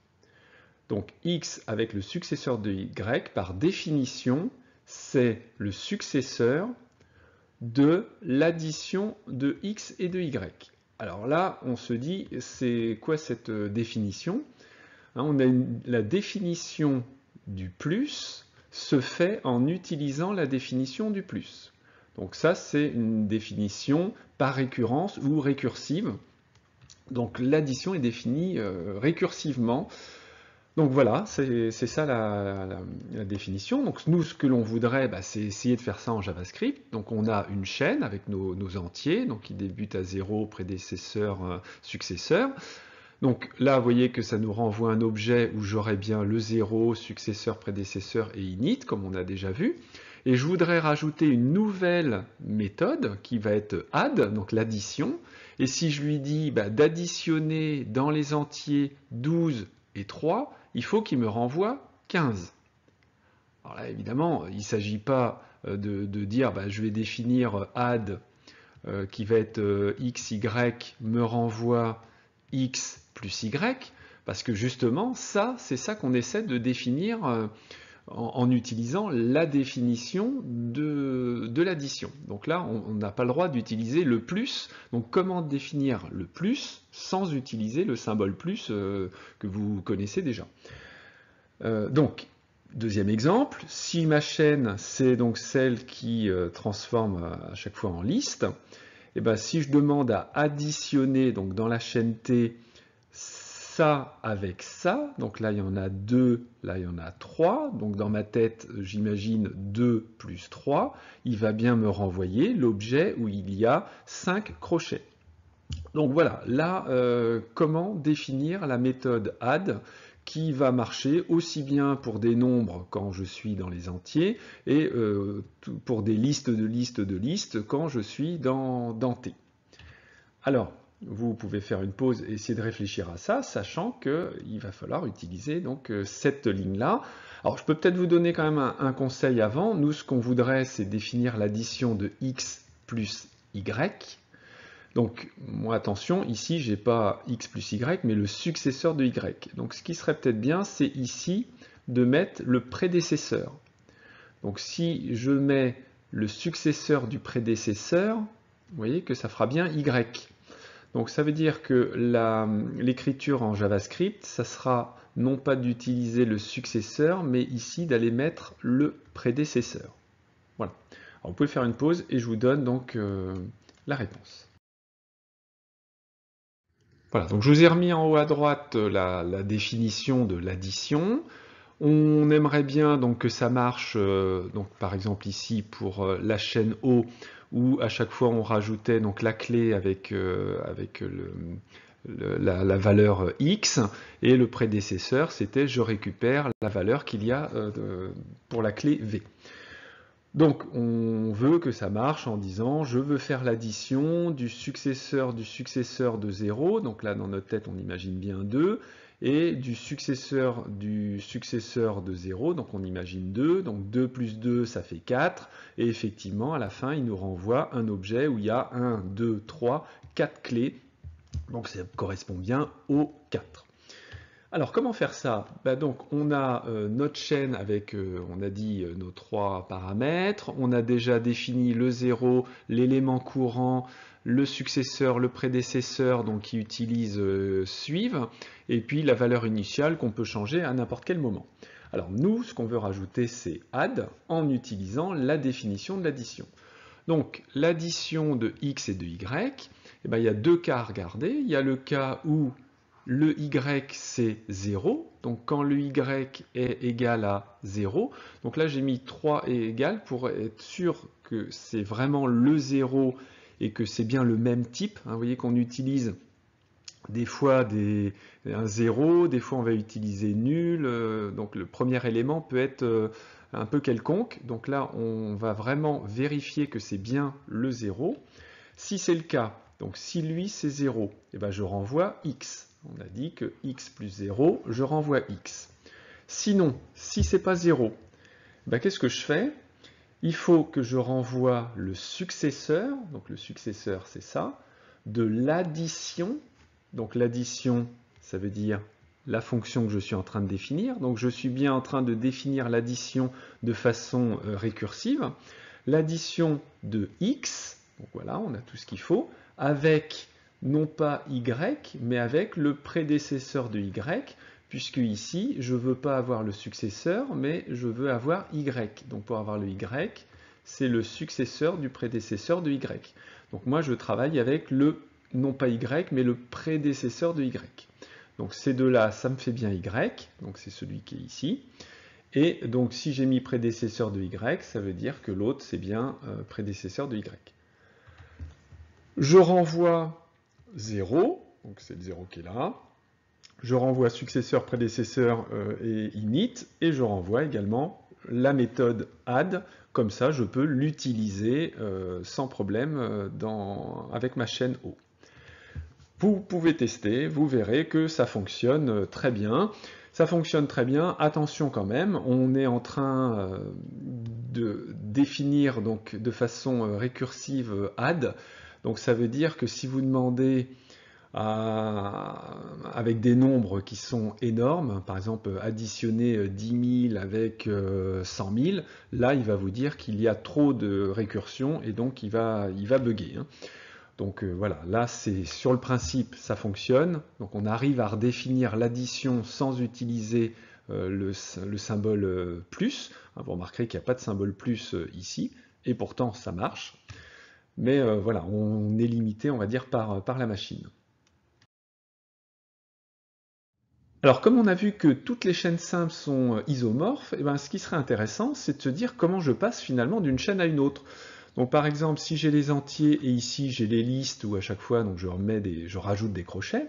Speaker 1: Donc x avec le successeur de y, par définition, c'est le successeur de l'addition de x et de y. Alors là, on se dit, c'est quoi cette définition? Hein, On a la définition du plus se fait en utilisant la définition du plus. Donc ça, c'est une définition par récurrence ou récursive. Donc l'addition est définie euh, récursivement. Donc voilà, c'est ça la, définition. Donc nous, ce que l'on voudrait, bah, c'est essayer de faire ça en JavaScript. Donc on a une chaîne avec nos, entiers, donc qui débute à 0, prédécesseur, euh, successeur. Donc là, vous voyez que ça nous renvoie un objet où j'aurai bien le 0, successeur, prédécesseur et init, comme on a déjà vu. Et je voudrais rajouter une nouvelle méthode qui va être add, donc l'addition. Et si je lui dis bah, d'additionner dans les entiers 12 et 3, il faut qu'il me renvoie 15. Alors là, évidemment, il ne s'agit pas euh, de, dire bah, je vais définir add euh, qui va être euh, x, y, me renvoie x plus y, parce que justement, ça, c'est ça qu'on essaie de définir euh, en, utilisant la définition de, l'addition. Donc là, on n'a pas le droit d'utiliser le plus. Donc comment définir le plus sans utiliser le symbole plus euh, que vous connaissez déjà euh, Donc, deuxième exemple, si ma chaîne, c'est donc celle qui transforme à chaque fois en liste, et eh ben, si je demande à additionner donc dans la chaîne T avec ça, donc là il y en a 2, là il y en a 3, donc dans ma tête j'imagine 2 plus 3, il va bien me renvoyer l'objet où il y a 5 crochets. Donc voilà, là euh, comment définir la méthode add qui va marcher aussi bien pour des nombres quand je suis dans les entiers et euh, pour des listes de listes de listes quand je suis dans, dans T. Alors, vous pouvez faire une pause et essayer de réfléchir à ça, sachant qu'il va falloir utiliser donc euh, cette ligne-là. Alors je peux peut-être vous donner quand même un, conseil avant. Nous, ce qu'on voudrait, c'est définir l'addition de x plus y. Donc, moi, attention, ici, j'ai pas x plus y, mais le successeur de y. Donc, ce qui serait peut-être bien, c'est ici de mettre le prédécesseur. Donc, si je mets le successeur du prédécesseur, vous voyez que ça fera bien y. Donc ça veut dire que l'écriture en JavaScript, ça sera non pas d'utiliser le successeur, mais ici d'aller mettre le prédécesseur. Voilà. Vous pouvez faire une pause et je vous donne donc euh, la réponse. Voilà, donc je vous ai remis en haut à droite euh, la, définition de l'addition. On aimerait bien donc que ça marche, euh, donc par exemple ici pour la chaîne O, où à chaque fois on rajoutait donc la clé avec, euh, la, valeur x, et le prédécesseur c'était je récupère la valeur qu'il y a euh, pour la clé v. Donc on veut que ça marche en disant je veux faire l'addition du successeur du successeur de 0, donc là dans notre tête on imagine bien 2, et du successeur du successeur de 0, donc on imagine 2, donc 2 plus 2 ça fait 4, et effectivement à la fin il nous renvoie un objet où il y a 1, 2, 3, 4 clés, donc ça correspond bien au 4. Alors comment faire ça? Bah, Donc on a euh, notre chaîne avec, euh, on a dit, euh, nos trois paramètres, on a déjà défini le 0, l'élément courant, le successeur, le prédécesseur, donc qui utilise suivre, et puis la valeur initiale qu'on peut changer à n'importe quel moment. Alors nous, ce qu'on veut rajouter, c'est add en utilisant la définition de l'addition. Donc l'addition de x et de y, eh ben, il y a deux cas à regarder. Il y a le cas où le y c'est 0, donc quand le y est égal à 0, donc là j'ai mis 3 et égal pour être sûr que c'est vraiment le 0 et que c'est bien le même type. Hein, vous voyez qu'on utilise des fois des, un 0, des fois on va utiliser nul, euh, donc le premier élément peut être euh, un peu quelconque, donc là on va vraiment vérifier que c'est bien le 0. Si c'est le cas, donc si lui c'est 0, eh ben je renvoie x. On a dit que x plus 0, je renvoie x. Sinon, si c'est pas 0, ben qu'est-ce que je fais? Il faut que je renvoie le successeur, donc le successeur c'est ça, de l'addition donc l'addition, ça veut dire la fonction que je suis en train de définir. Donc je suis bien en train de définir l'addition de façon euh, récursive. L'addition de x, donc voilà, on a tout ce qu'il faut, avec non pas y, mais avec le prédécesseur de y, puisque ici, je ne veux pas avoir le successeur, mais je veux avoir y. Donc pour avoir le y, c'est le successeur du prédécesseur de y. Donc moi, je travaille avec le non pas y, mais le prédécesseur de y. Donc ces deux-là, ça me fait bien y, donc c'est celui qui est ici. Et donc si j'ai mis prédécesseur de y, ça veut dire que l'autre, c'est bien euh, prédécesseur de y. Je renvoie 0, donc c'est le 0 qui est là. Je renvoie successeur, prédécesseur euh, et init, et je renvoie également la méthode add, comme ça je peux l'utiliser euh, sans problème dans, avec ma chaîne O. Vous pouvez tester, vous verrez que ça fonctionne euh, très bien. Ça fonctionne très bien, attention quand même, on est en train euh, de définir donc de façon euh, récursive add, donc ça veut dire que si vous demandez avec des nombres qui sont énormes, par exemple additionner 10 000 avec 100 000, là il va vous dire qu'il y a trop de récursion et donc il va, il bugger. Hein. Donc euh, voilà, là c'est sur le principe, ça fonctionne. Donc on arrive à redéfinir l'addition sans utiliser euh, le, symbole euh, plus. Hein, vous remarquerez qu'il n'y a pas de symbole plus ici, et pourtant ça marche. Mais voilà, on est limité, on va dire, par, par la machine. Alors comme on a vu que toutes les chaînes simples sont isomorphes, eh ben, ce qui serait intéressant, c'est de se dire comment je passe finalement d'une chaîne à une autre. Donc par exemple, si j'ai les entiers et ici j'ai les listes où à chaque fois donc, je, remets des, je rajoute des crochets,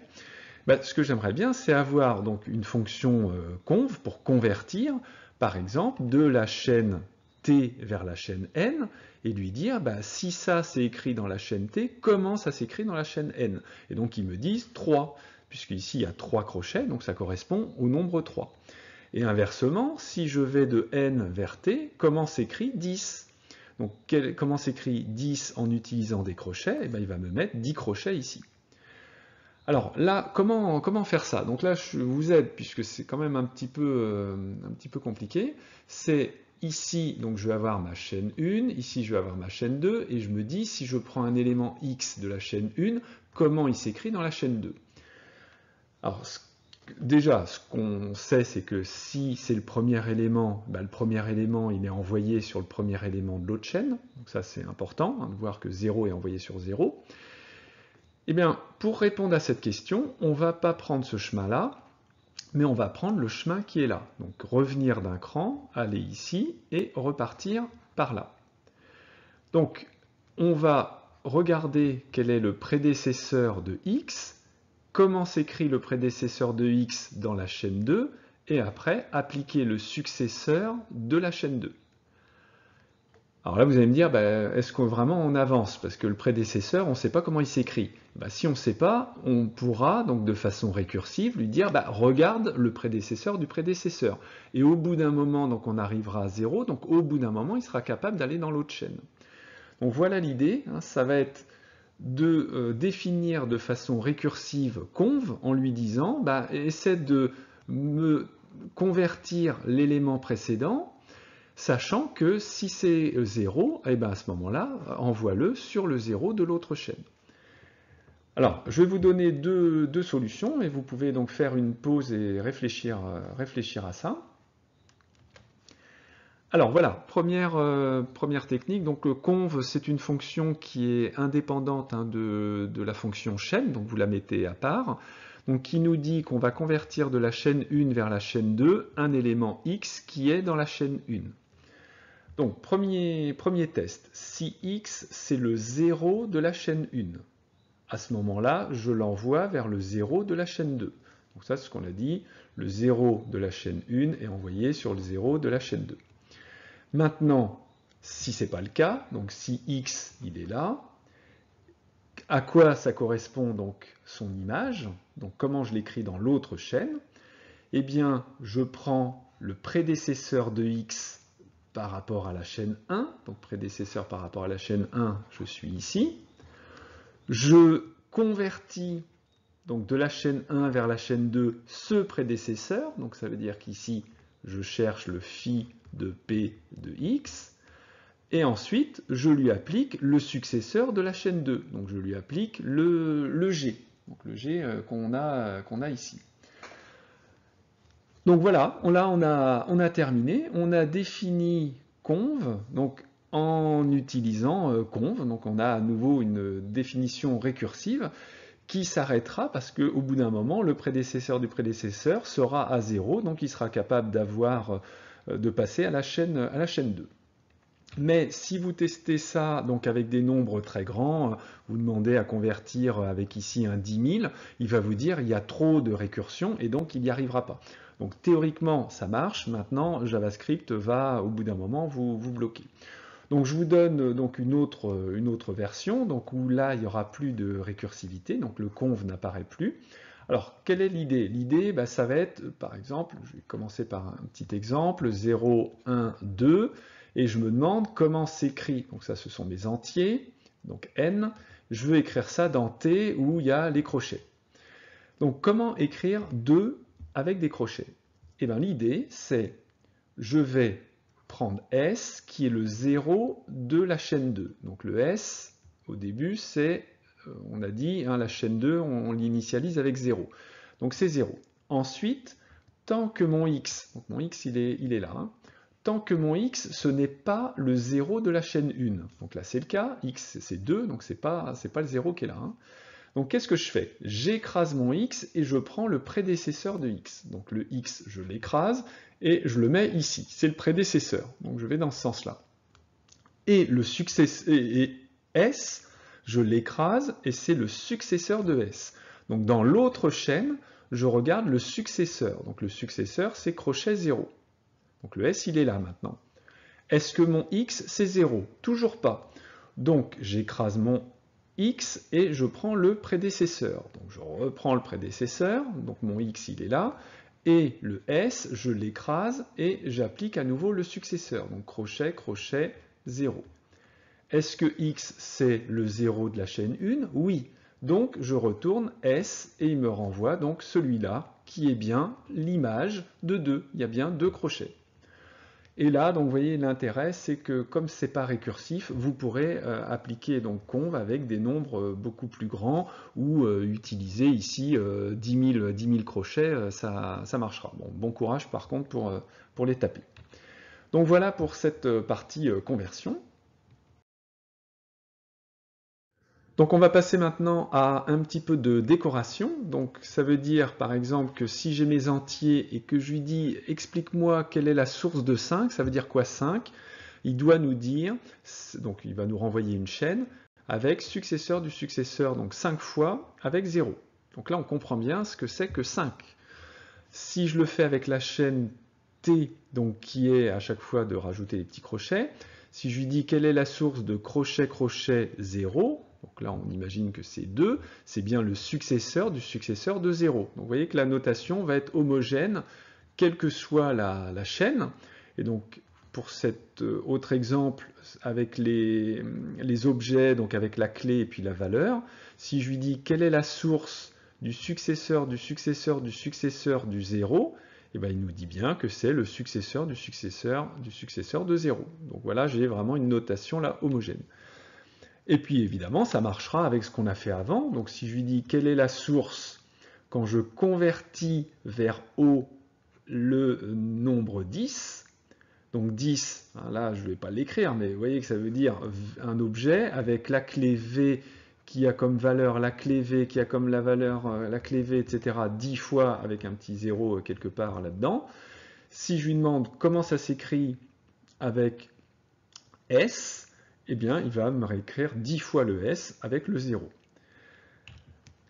Speaker 1: bah, ce que j'aimerais bien, c'est avoir donc une fonction euh, conv pour convertir, par exemple, de la chaîne t vers la chaîne n, et lui dire, bah, si ça c'est écrit dans la chaîne t, comment ça s'écrit dans la chaîne n? Et donc ils me disent 3, puisqu'ici il y a 3 crochets, donc ça correspond au nombre 3. Et inversement, si je vais de n vers t, comment s'écrit 10 donc comment s'écrit 10 en utilisant des crochets? Eh bien, Il va me mettre 10 crochets ici. Alors là, comment, comment faire ça? Donc là, je vous aide, puisque c'est quand même un petit peu, euh, un petit peu compliqué. C'est ici, donc je vais avoir ma chaîne 1, ici je vais avoir ma chaîne 2, et je me dis, si je prends un élément x de la chaîne 1, comment il s'écrit dans la chaîne 2 Alors, déjà, ce qu'on sait, c'est que si c'est le premier élément, bah, le premier élément, il est envoyé sur le premier élément de l'autre chaîne. Donc ça, c'est important, hein, de voir que 0 est envoyé sur 0. Eh bien, pour répondre à cette question, on ne va pas prendre ce chemin-là, mais on va prendre le chemin qui est là. Donc revenir d'un cran, aller ici et repartir par là. Donc, on va regarder quel est le prédécesseur de x, comment s'écrit le prédécesseur de x dans la chaîne 2, et après appliquer le successeur de la chaîne 2. Alors là, vous allez me dire, bah, est-ce qu'on vraiment on avance? Parce que le prédécesseur, on ne sait pas comment il s'écrit. Bah, si on ne sait pas, on pourra, donc de façon récursive, lui dire, bah, regarde le prédécesseur du prédécesseur. Et au bout d'un moment, donc on arrivera à 0, donc au bout d'un moment, il sera capable d'aller dans l'autre chaîne. Donc voilà l'idée, hein, ça va être de euh, définir de façon récursive conv en lui disant essaie de me convertir l'élément précédent, sachant que si c'est 0, et eh ben à ce moment-là, envoie-le sur le 0 de l'autre chaîne. Alors, je vais vous donner deux, solutions et vous pouvez donc faire une pause et réfléchir, réfléchir à ça. Alors voilà, première, euh, première technique, donc le conv c'est une fonction qui est indépendante hein, de, la fonction chaîne, donc vous la mettez à part, qui nous dit qu'on va convertir de la chaîne 1 vers la chaîne 2 un élément x qui est dans la chaîne 1. Donc premier, premier test, si x c'est le 0 de la chaîne 1, à ce moment-là, je l'envoie vers le 0 de la chaîne 2. Donc ça, c'est ce qu'on a dit, le 0 de la chaîne 1 est envoyé sur le 0 de la chaîne 2. Maintenant, si ce n'est pas le cas, donc si x il est là, à quoi ça correspond donc son image? Donc comment je l'écris dans l'autre chaîne? Eh bien, je prends le prédécesseur de x par rapport à la chaîne 1, donc prédécesseur par rapport à la chaîne 1, je suis ici. Je convertis donc de la chaîne 1 vers la chaîne 2 ce prédécesseur, donc ça veut dire qu'ici je cherche le phi de p de x, et ensuite je lui applique le successeur de la chaîne 2, donc je lui applique le, g, donc le g euh, a, qu'on a ici. Donc voilà, là on a, on a terminé, on a défini conv, donc en utilisant euh, conv, donc on a à nouveau une définition récursive, qui s'arrêtera parce qu'au bout d'un moment, le prédécesseur du prédécesseur sera à 0, donc il sera capable d'avoir, euh, de passer à la, chaîne, à la chaîne 2. Mais si vous testez ça donc avec des nombres très grands, vous demandez à convertir avec ici un 10 000, il va vous dire il y a trop de récursion et donc il n'y arrivera pas. Donc théoriquement ça marche, maintenant JavaScript va au bout d'un moment vous, bloquer. Donc je vous donne euh, donc une autre, euh, une autre version, donc où là il n'y aura plus de récursivité, donc le conv n'apparaît plus. Alors quelle est l'idée? L'idée, bah, ça va être, par exemple, je vais commencer par un petit exemple, 0, 1, 2, et je me demande comment s'écrit, donc ça ce sont mes entiers, donc n, je veux écrire ça dans t où il y a les crochets. Donc comment écrire 2 avec des crochets Eh bien l'idée c'est, je vais prendre S, qui est le 0 de la chaîne 2. Donc le S, au début, c'est, euh, on a dit, hein, la chaîne 2, on, l'initialise avec 0. Donc c'est 0. Ensuite, tant que mon X, donc mon X il est, il est là, hein, tant que mon X, ce n'est pas le 0 de la chaîne 1. Donc là c'est le cas, X c'est 2, donc c'est pas, pas le 0 qui est là. Hein. Donc qu'est-ce que je fais? J'écrase mon x et je prends le prédécesseur de x. Donc le x, je l'écrase et je le mets ici. C'est le prédécesseur. Donc je vais dans ce sens-là. Et le s, je l'écrase et c'est le successeur de s. Donc dans l'autre chaîne, je regarde le successeur. Donc le successeur, c'est crochet 0. Donc le s, il est là maintenant. Est-ce que mon x, c'est 0 Toujours pas. Donc j'écrase mon x et je prends le prédécesseur. Donc je reprends le prédécesseur, donc mon x il est là, et le s, je l'écrase et j'applique à nouveau le successeur. Donc crochet, crochet, 0. Est-ce que x c'est le 0 de la chaîne 1 Oui. Donc je retourne s et il me renvoie donc celui-là qui est bien l'image de 2. Il y a bien deux crochets. Et là, donc, vous voyez, l'intérêt, c'est que comme c'est pas récursif, vous pourrez euh, appliquer donc conv avec des nombres euh, beaucoup plus grands ou euh, utiliser ici 10 000, crochets, ça, marchera. Bon, courage par contre pour les taper. Donc voilà pour cette partie conversion. Donc on va passer maintenant à un petit peu de décoration. Donc ça veut dire par exemple que si j'ai mes entiers et que je lui dis explique-moi quelle est la source de 5, ça veut dire quoi 5 Il doit nous dire, donc il va nous renvoyer une chaîne avec successeur du successeur, donc 5 fois avec 0. Donc là on comprend bien ce que c'est que 5. Si je le fais avec la chaîne T, donc qui est à chaque fois de rajouter des petits crochets, si je lui dis quelle est la source de crochet crochet 0, donc là on imagine que c'est 2, c'est bien le successeur du successeur de 0. Donc vous voyez que la notation va être homogène, quelle que soit la, chaîne. Et donc pour cet euh, autre exemple, avec les, objets, donc avec la clé et puis la valeur, si je lui dis quelle est la source du successeur du successeur du successeur du 0, et eh bien, il nous dit bien que c'est le successeur du successeur du successeur de 0. Donc voilà, j'ai vraiment une notation là homogène. Et puis évidemment, ça marchera avec ce qu'on a fait avant. Donc si je lui dis quelle est la source quand je convertis vers O le nombre 10, donc 10, hein, là je ne vais pas l'écrire, mais vous voyez que ça veut dire un objet avec la clé V qui a comme valeur la clé V, qui a comme la valeur euh, la clé V, etc., 10 fois avec un petit 0 euh, quelque part là-dedans. Si je lui demande comment ça s'écrit avec S, eh bien, il va me réécrire 10 fois le S avec le 0.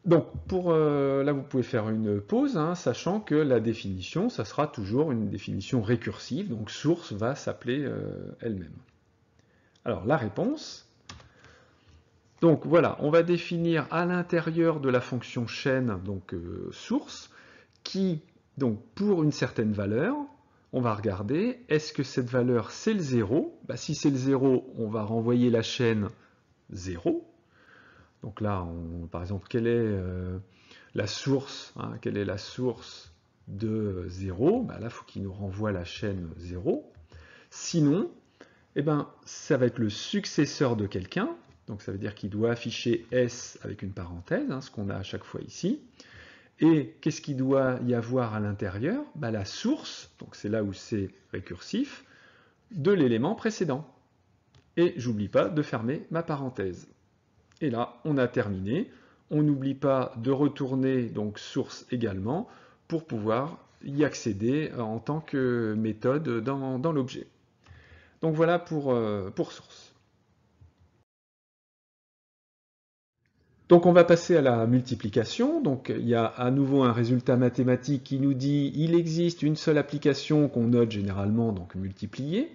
Speaker 1: Donc, pour, euh, là, vous pouvez faire une pause, hein, sachant que la définition, ça sera toujours une définition récursive, donc source va s'appeler euh, elle-même. Alors, la réponse. Donc, voilà, on va définir à l'intérieur de la fonction chaîne, donc euh, source, qui, donc, pour une certaine valeur, on va regarder, est-ce que cette valeur, c'est le 0 bah, Si c'est le 0, on va renvoyer la chaîne 0, donc là, par exemple, quelle est euh, la source hein, Quelle est la source de 0 bah Là, il faut qu'il nous renvoie la chaîne 0. Sinon, eh ben, ça va être le successeur de quelqu'un. Donc ça veut dire qu'il doit afficher S avec une parenthèse, hein, ce qu'on a à chaque fois ici. Et qu'est-ce qu'il doit y avoir à l'intérieur? Bah, La source, donc c'est là où c'est récursif, de l'élément précédent. Et j'oublie pas de fermer ma parenthèse. Et là, on a terminé. On n'oublie pas de retourner donc source également pour pouvoir y accéder en tant que méthode dans, l'objet. Donc voilà pour, euh, pour source. Donc on va passer à la multiplication. Donc il y a à nouveau un résultat mathématique qui nous dit il existe une seule application qu'on note généralement, donc multiplier,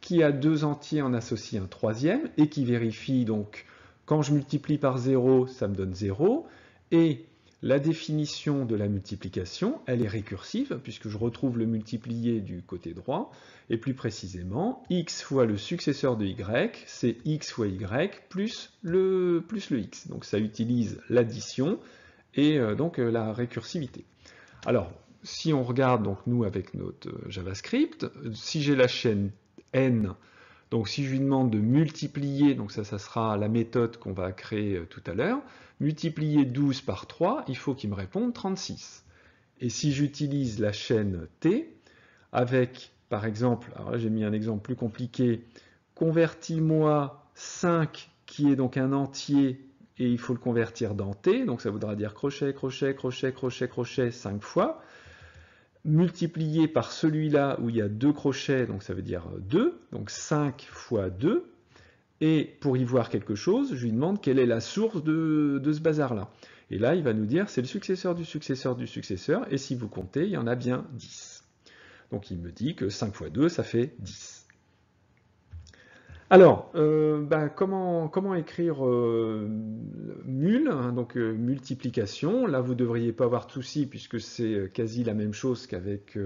Speaker 1: qui a deux entiers en associe un troisième et qui vérifie donc quand je multiplie par 0, ça me donne 0. Et la définition de la multiplication, elle est récursive, puisque je retrouve le multiplié du côté droit. Et plus précisément, x fois le successeur de y, c'est x fois y plus le, plus le x. Donc ça utilise l'addition et euh, donc euh, la récursivité. Alors, si on regarde donc nous avec notre euh, JavaScript, si j'ai la chaîne n donc si je lui demande de multiplier, donc ça, sera la méthode qu'on va créer euh, tout à l'heure, multiplier 12 par 3, il faut qu'il me réponde 36. Et si j'utilise la chaîne T, avec, par exemple, alors j'ai mis un exemple plus compliqué, convertis-moi 5, qui est donc un entier, et il faut le convertir dans T, donc ça voudra dire crochet, crochet, crochet, crochet, crochet 5 fois multiplié par celui-là où il y a deux crochets, donc ça veut dire 2, donc 5 fois 2. Et pour y voir quelque chose, je lui demande quelle est la source de, ce bazar-là. Et là, il va nous dire c'est le successeur du successeur du successeur, et si vous comptez, il y en a bien 10. Donc il me dit que 5 fois 2, ça fait 10. Alors, euh, bah, comment, écrire euh, mul, hein, donc euh, multiplication Là, vous ne devriez pas avoir de souci puisque c'est quasi la même chose qu'avec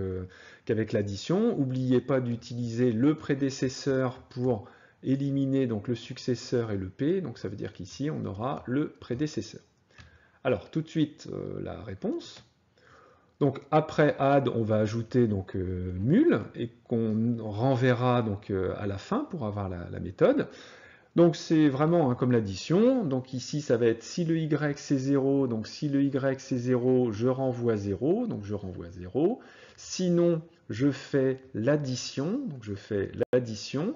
Speaker 1: l'addition. N'oubliez pas d'utiliser le prédécesseur pour éliminer le successeur et le p. Donc ça veut dire qu'ici, on aura le prédécesseur. Alors, tout de suite, la réponse. Donc après add, on va ajouter donc euh, mul et qu'on renverra donc euh, à la fin pour avoir la, méthode. Donc c'est vraiment hein, comme l'addition. Donc ici ça va être si le y c'est 0, donc si le y c'est 0, je renvoie 0, donc je renvoie 0. Sinon, je fais l'addition, donc je fais l'addition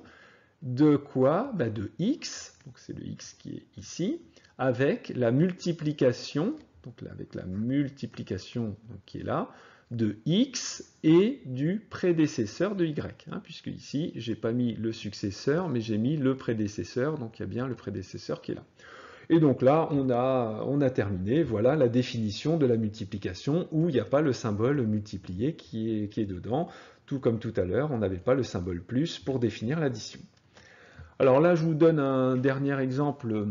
Speaker 1: de quoi? Bah, De x, donc c'est le x qui est ici, avec la multiplication donc là, avec la multiplication qui est là, de x et du prédécesseur de y, hein, puisque ici, je n'ai pas mis le successeur, mais j'ai mis le prédécesseur, donc il y a bien le prédécesseur qui est là. Et donc là, on a, on a terminé, voilà la définition de la multiplication, où il n'y a pas le symbole multiplié qui est dedans, tout comme tout à l'heure, on n'avait pas le symbole plus pour définir l'addition. Alors là, je vous donne un dernier exemple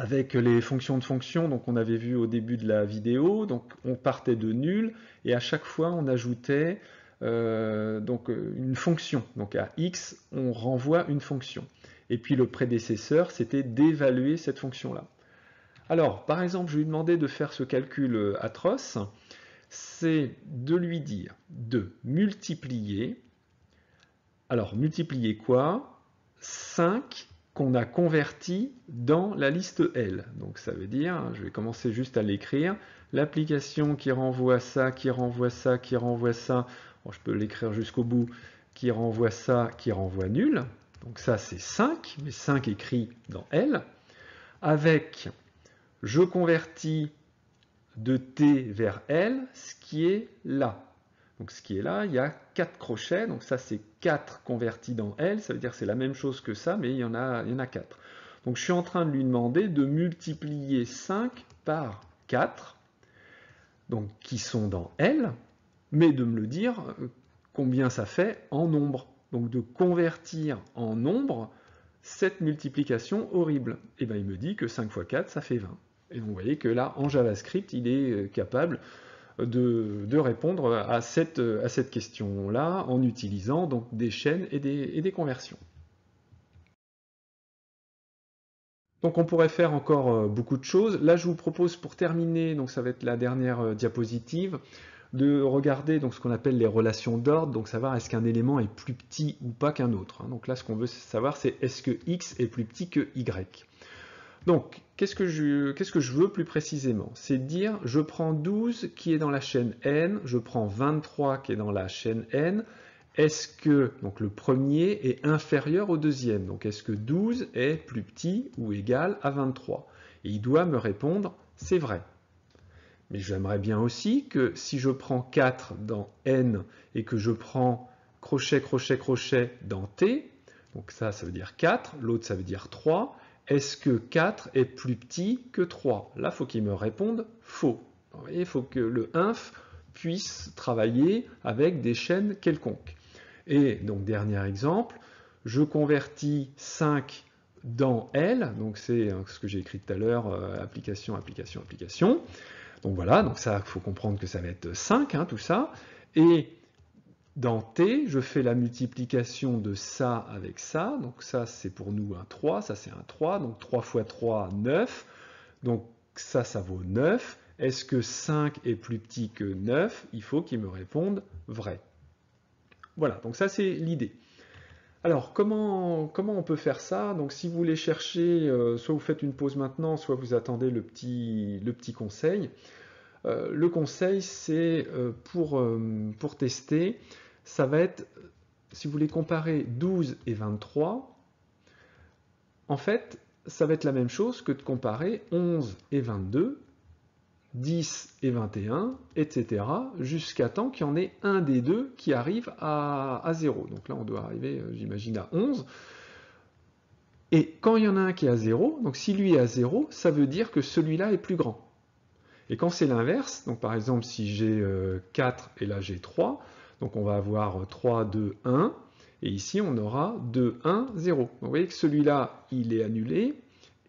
Speaker 1: avec les fonctions de fonction, donc on avait vu au début de la vidéo, donc on partait de nul, et à chaque fois on ajoutait euh, donc euh, une fonction. Donc à x, on renvoie une fonction. Et puis le prédécesseur, c'était d'évaluer cette fonction-là. Alors, par exemple, je lui demandais de faire ce calcul euh, atroce, c'est de lui dire de multiplier, alors multiplier quoi? 5 qu'on a converti dans la liste L. Donc ça veut dire, je vais commencer juste à l'écrire, l'application qui renvoie ça, qui renvoie ça, qui renvoie ça, je peux l'écrire jusqu'au bout, qui renvoie ça, qui renvoie nul. Donc ça c'est 5, mais 5 écrit dans L, avec je convertis de T vers L, ce qui est là. Donc ce qui est là, il y a 4 crochets, donc ça c'est 4 convertis dans L, ça veut dire que c'est la même chose que ça, mais il y, en a, il y en a 4. Donc je suis en train de lui demander de multiplier 5 par 4, donc qui sont dans L, mais de me le dire euh, combien ça fait en nombre. Donc de convertir en nombre cette multiplication horrible. Et eh bien il me dit que 5 x 4, ça fait 20. Et vous voyez que là, en JavaScript, il est euh, capable de, répondre à cette, question-là en utilisant donc des chaînes et des, et des conversions. Donc on pourrait faire encore euh, beaucoup de choses. Là, je vous propose pour terminer, donc ça va être la dernière euh, diapositive, de regarder donc ce qu'on appelle les relations d'ordre, donc savoir est-ce qu'un élément est plus petit ou pas qu'un autre. Hein. Donc là, ce qu'on veut savoir, c'est est-ce que x est plus petit que y? Donc, qu'est-ce que, je, veux plus précisément? C'est dire, je prends 12 qui est dans la chaîne n, je prends 23 qui est dans la chaîne n, est-ce que donc, le premier est inférieur au deuxième? Donc est-ce que 12 est plus petit ou égal à 23 Et il doit me répondre, c'est vrai. Mais j'aimerais bien aussi que si je prends 4 dans n et que je prends crochet, crochet, crochet dans t, donc ça, ça veut dire 4, l'autre, ça veut dire 3, est-ce que 4 est plus petit que 3 Là, il faut qu'il me réponde faux. Il faut que le inf puisse travailler avec des chaînes quelconques. Et donc, dernier exemple, je convertis 5 dans L, donc c'est hein, ce que j'ai écrit tout à l'heure, euh, application, application, application. Donc voilà, donc ça, il faut comprendre que ça va être 5, hein, tout ça. Et dans T, je fais la multiplication de ça avec ça. Donc ça, c'est pour nous un 3, ça c'est un 3. Donc 3 fois 3, 9. Donc ça, ça vaut 9. Est-ce que 5 est plus petit que 9 Il faut qu'il me réponde vrai. Voilà, donc ça c'est l'idée. Alors, comment, comment, on peut faire ça? Donc, si vous voulez chercher, euh, soit vous faites une pause maintenant, soit vous attendez le petit, le petit conseil. Euh, le conseil, c'est euh, pour, pour, tester, ça va être, si vous voulez comparer 12 et 23, en fait, ça va être la même chose que de comparer 11 et 22, 10 et 21, etc., jusqu'à temps qu'il y en ait un des deux qui arrive à, 0. Donc là, on doit arriver, euh, j'imagine, à 11. Et quand il y en a un qui est à 0, donc si lui est à 0, ça veut dire que celui-là est plus grand. Et quand c'est l'inverse, donc par exemple si j'ai 4 euh, et là j'ai 3, donc on va avoir 3, 2, 1, et ici on aura 2, 1, 0. vous voyez que celui-là, il est annulé,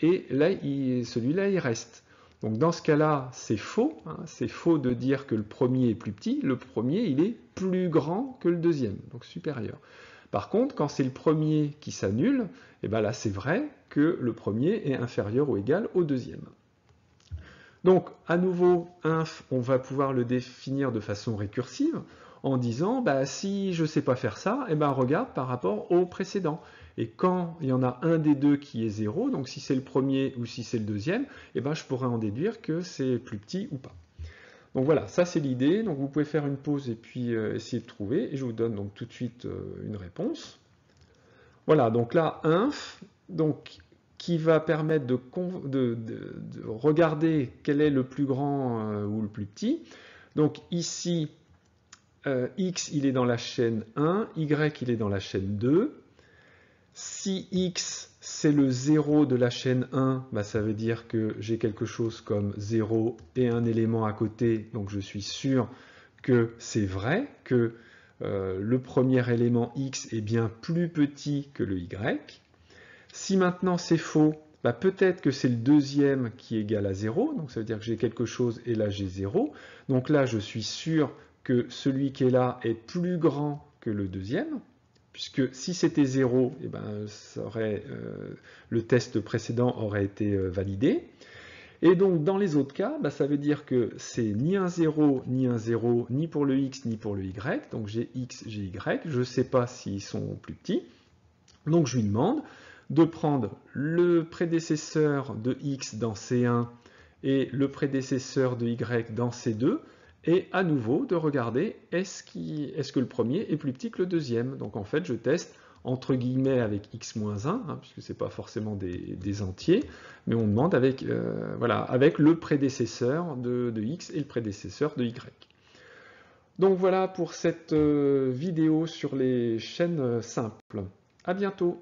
Speaker 1: et là, celui-là, il reste. Donc dans ce cas-là, c'est faux. Hein. c'est faux de dire que le premier est plus petit. Le premier, il est plus grand que le deuxième, donc supérieur. Par contre, quand c'est le premier qui s'annule, et eh ben là c'est vrai que le premier est inférieur ou égal au deuxième. Donc à nouveau, inf, on va pouvoir le définir de façon récursive en disant bah, si je ne sais pas faire ça, eh ben, regarde par rapport au précédent. Et quand il y en a un des deux qui est 0, donc si c'est le premier ou si c'est le deuxième, eh ben, je pourrais en déduire que c'est plus petit ou pas. Donc voilà, ça c'est l'idée. Donc vous pouvez faire une pause et puis euh, essayer de trouver. Et je vous donne donc tout de suite euh, une réponse. Voilà, donc là, inf, donc, qui va permettre de, regarder quel est le plus grand euh, ou le plus petit. Donc ici, x il est dans la chaîne 1, y il est dans la chaîne 2. Si x c'est le 0 de la chaîne 1, bah, ça veut dire que j'ai quelque chose comme 0 et un élément à côté, donc je suis sûr que c'est vrai, que euh, le premier élément x est bien plus petit que le y. Si maintenant c'est faux, bah, peut-être que c'est le deuxième qui est égal à 0, donc ça veut dire que j'ai quelque chose et là j'ai 0. Donc là je suis sûr que celui qui est là est plus grand que le deuxième puisque si c'était 0, eh ben, euh, le test précédent aurait été euh, validé. Et donc dans les autres cas, bah, ça veut dire que c'est ni un 0, ni un 0, ni pour le x, ni pour le y. Donc j'ai x, j'ai y, je ne sais pas s'ils sont plus petits. Donc je lui demande de prendre le prédécesseur de x dans C1 et le prédécesseur de y dans C2 et à nouveau de regarder est-ce que le premier est plus petit que le deuxième. Donc en fait, je teste entre guillemets avec x-1, hein, puisque ce n'est pas forcément des, entiers, mais on demande avec, euh, avec le prédécesseur de, x et le prédécesseur de y. Donc voilà pour cette euh, vidéo sur les chaînes simples. À bientôt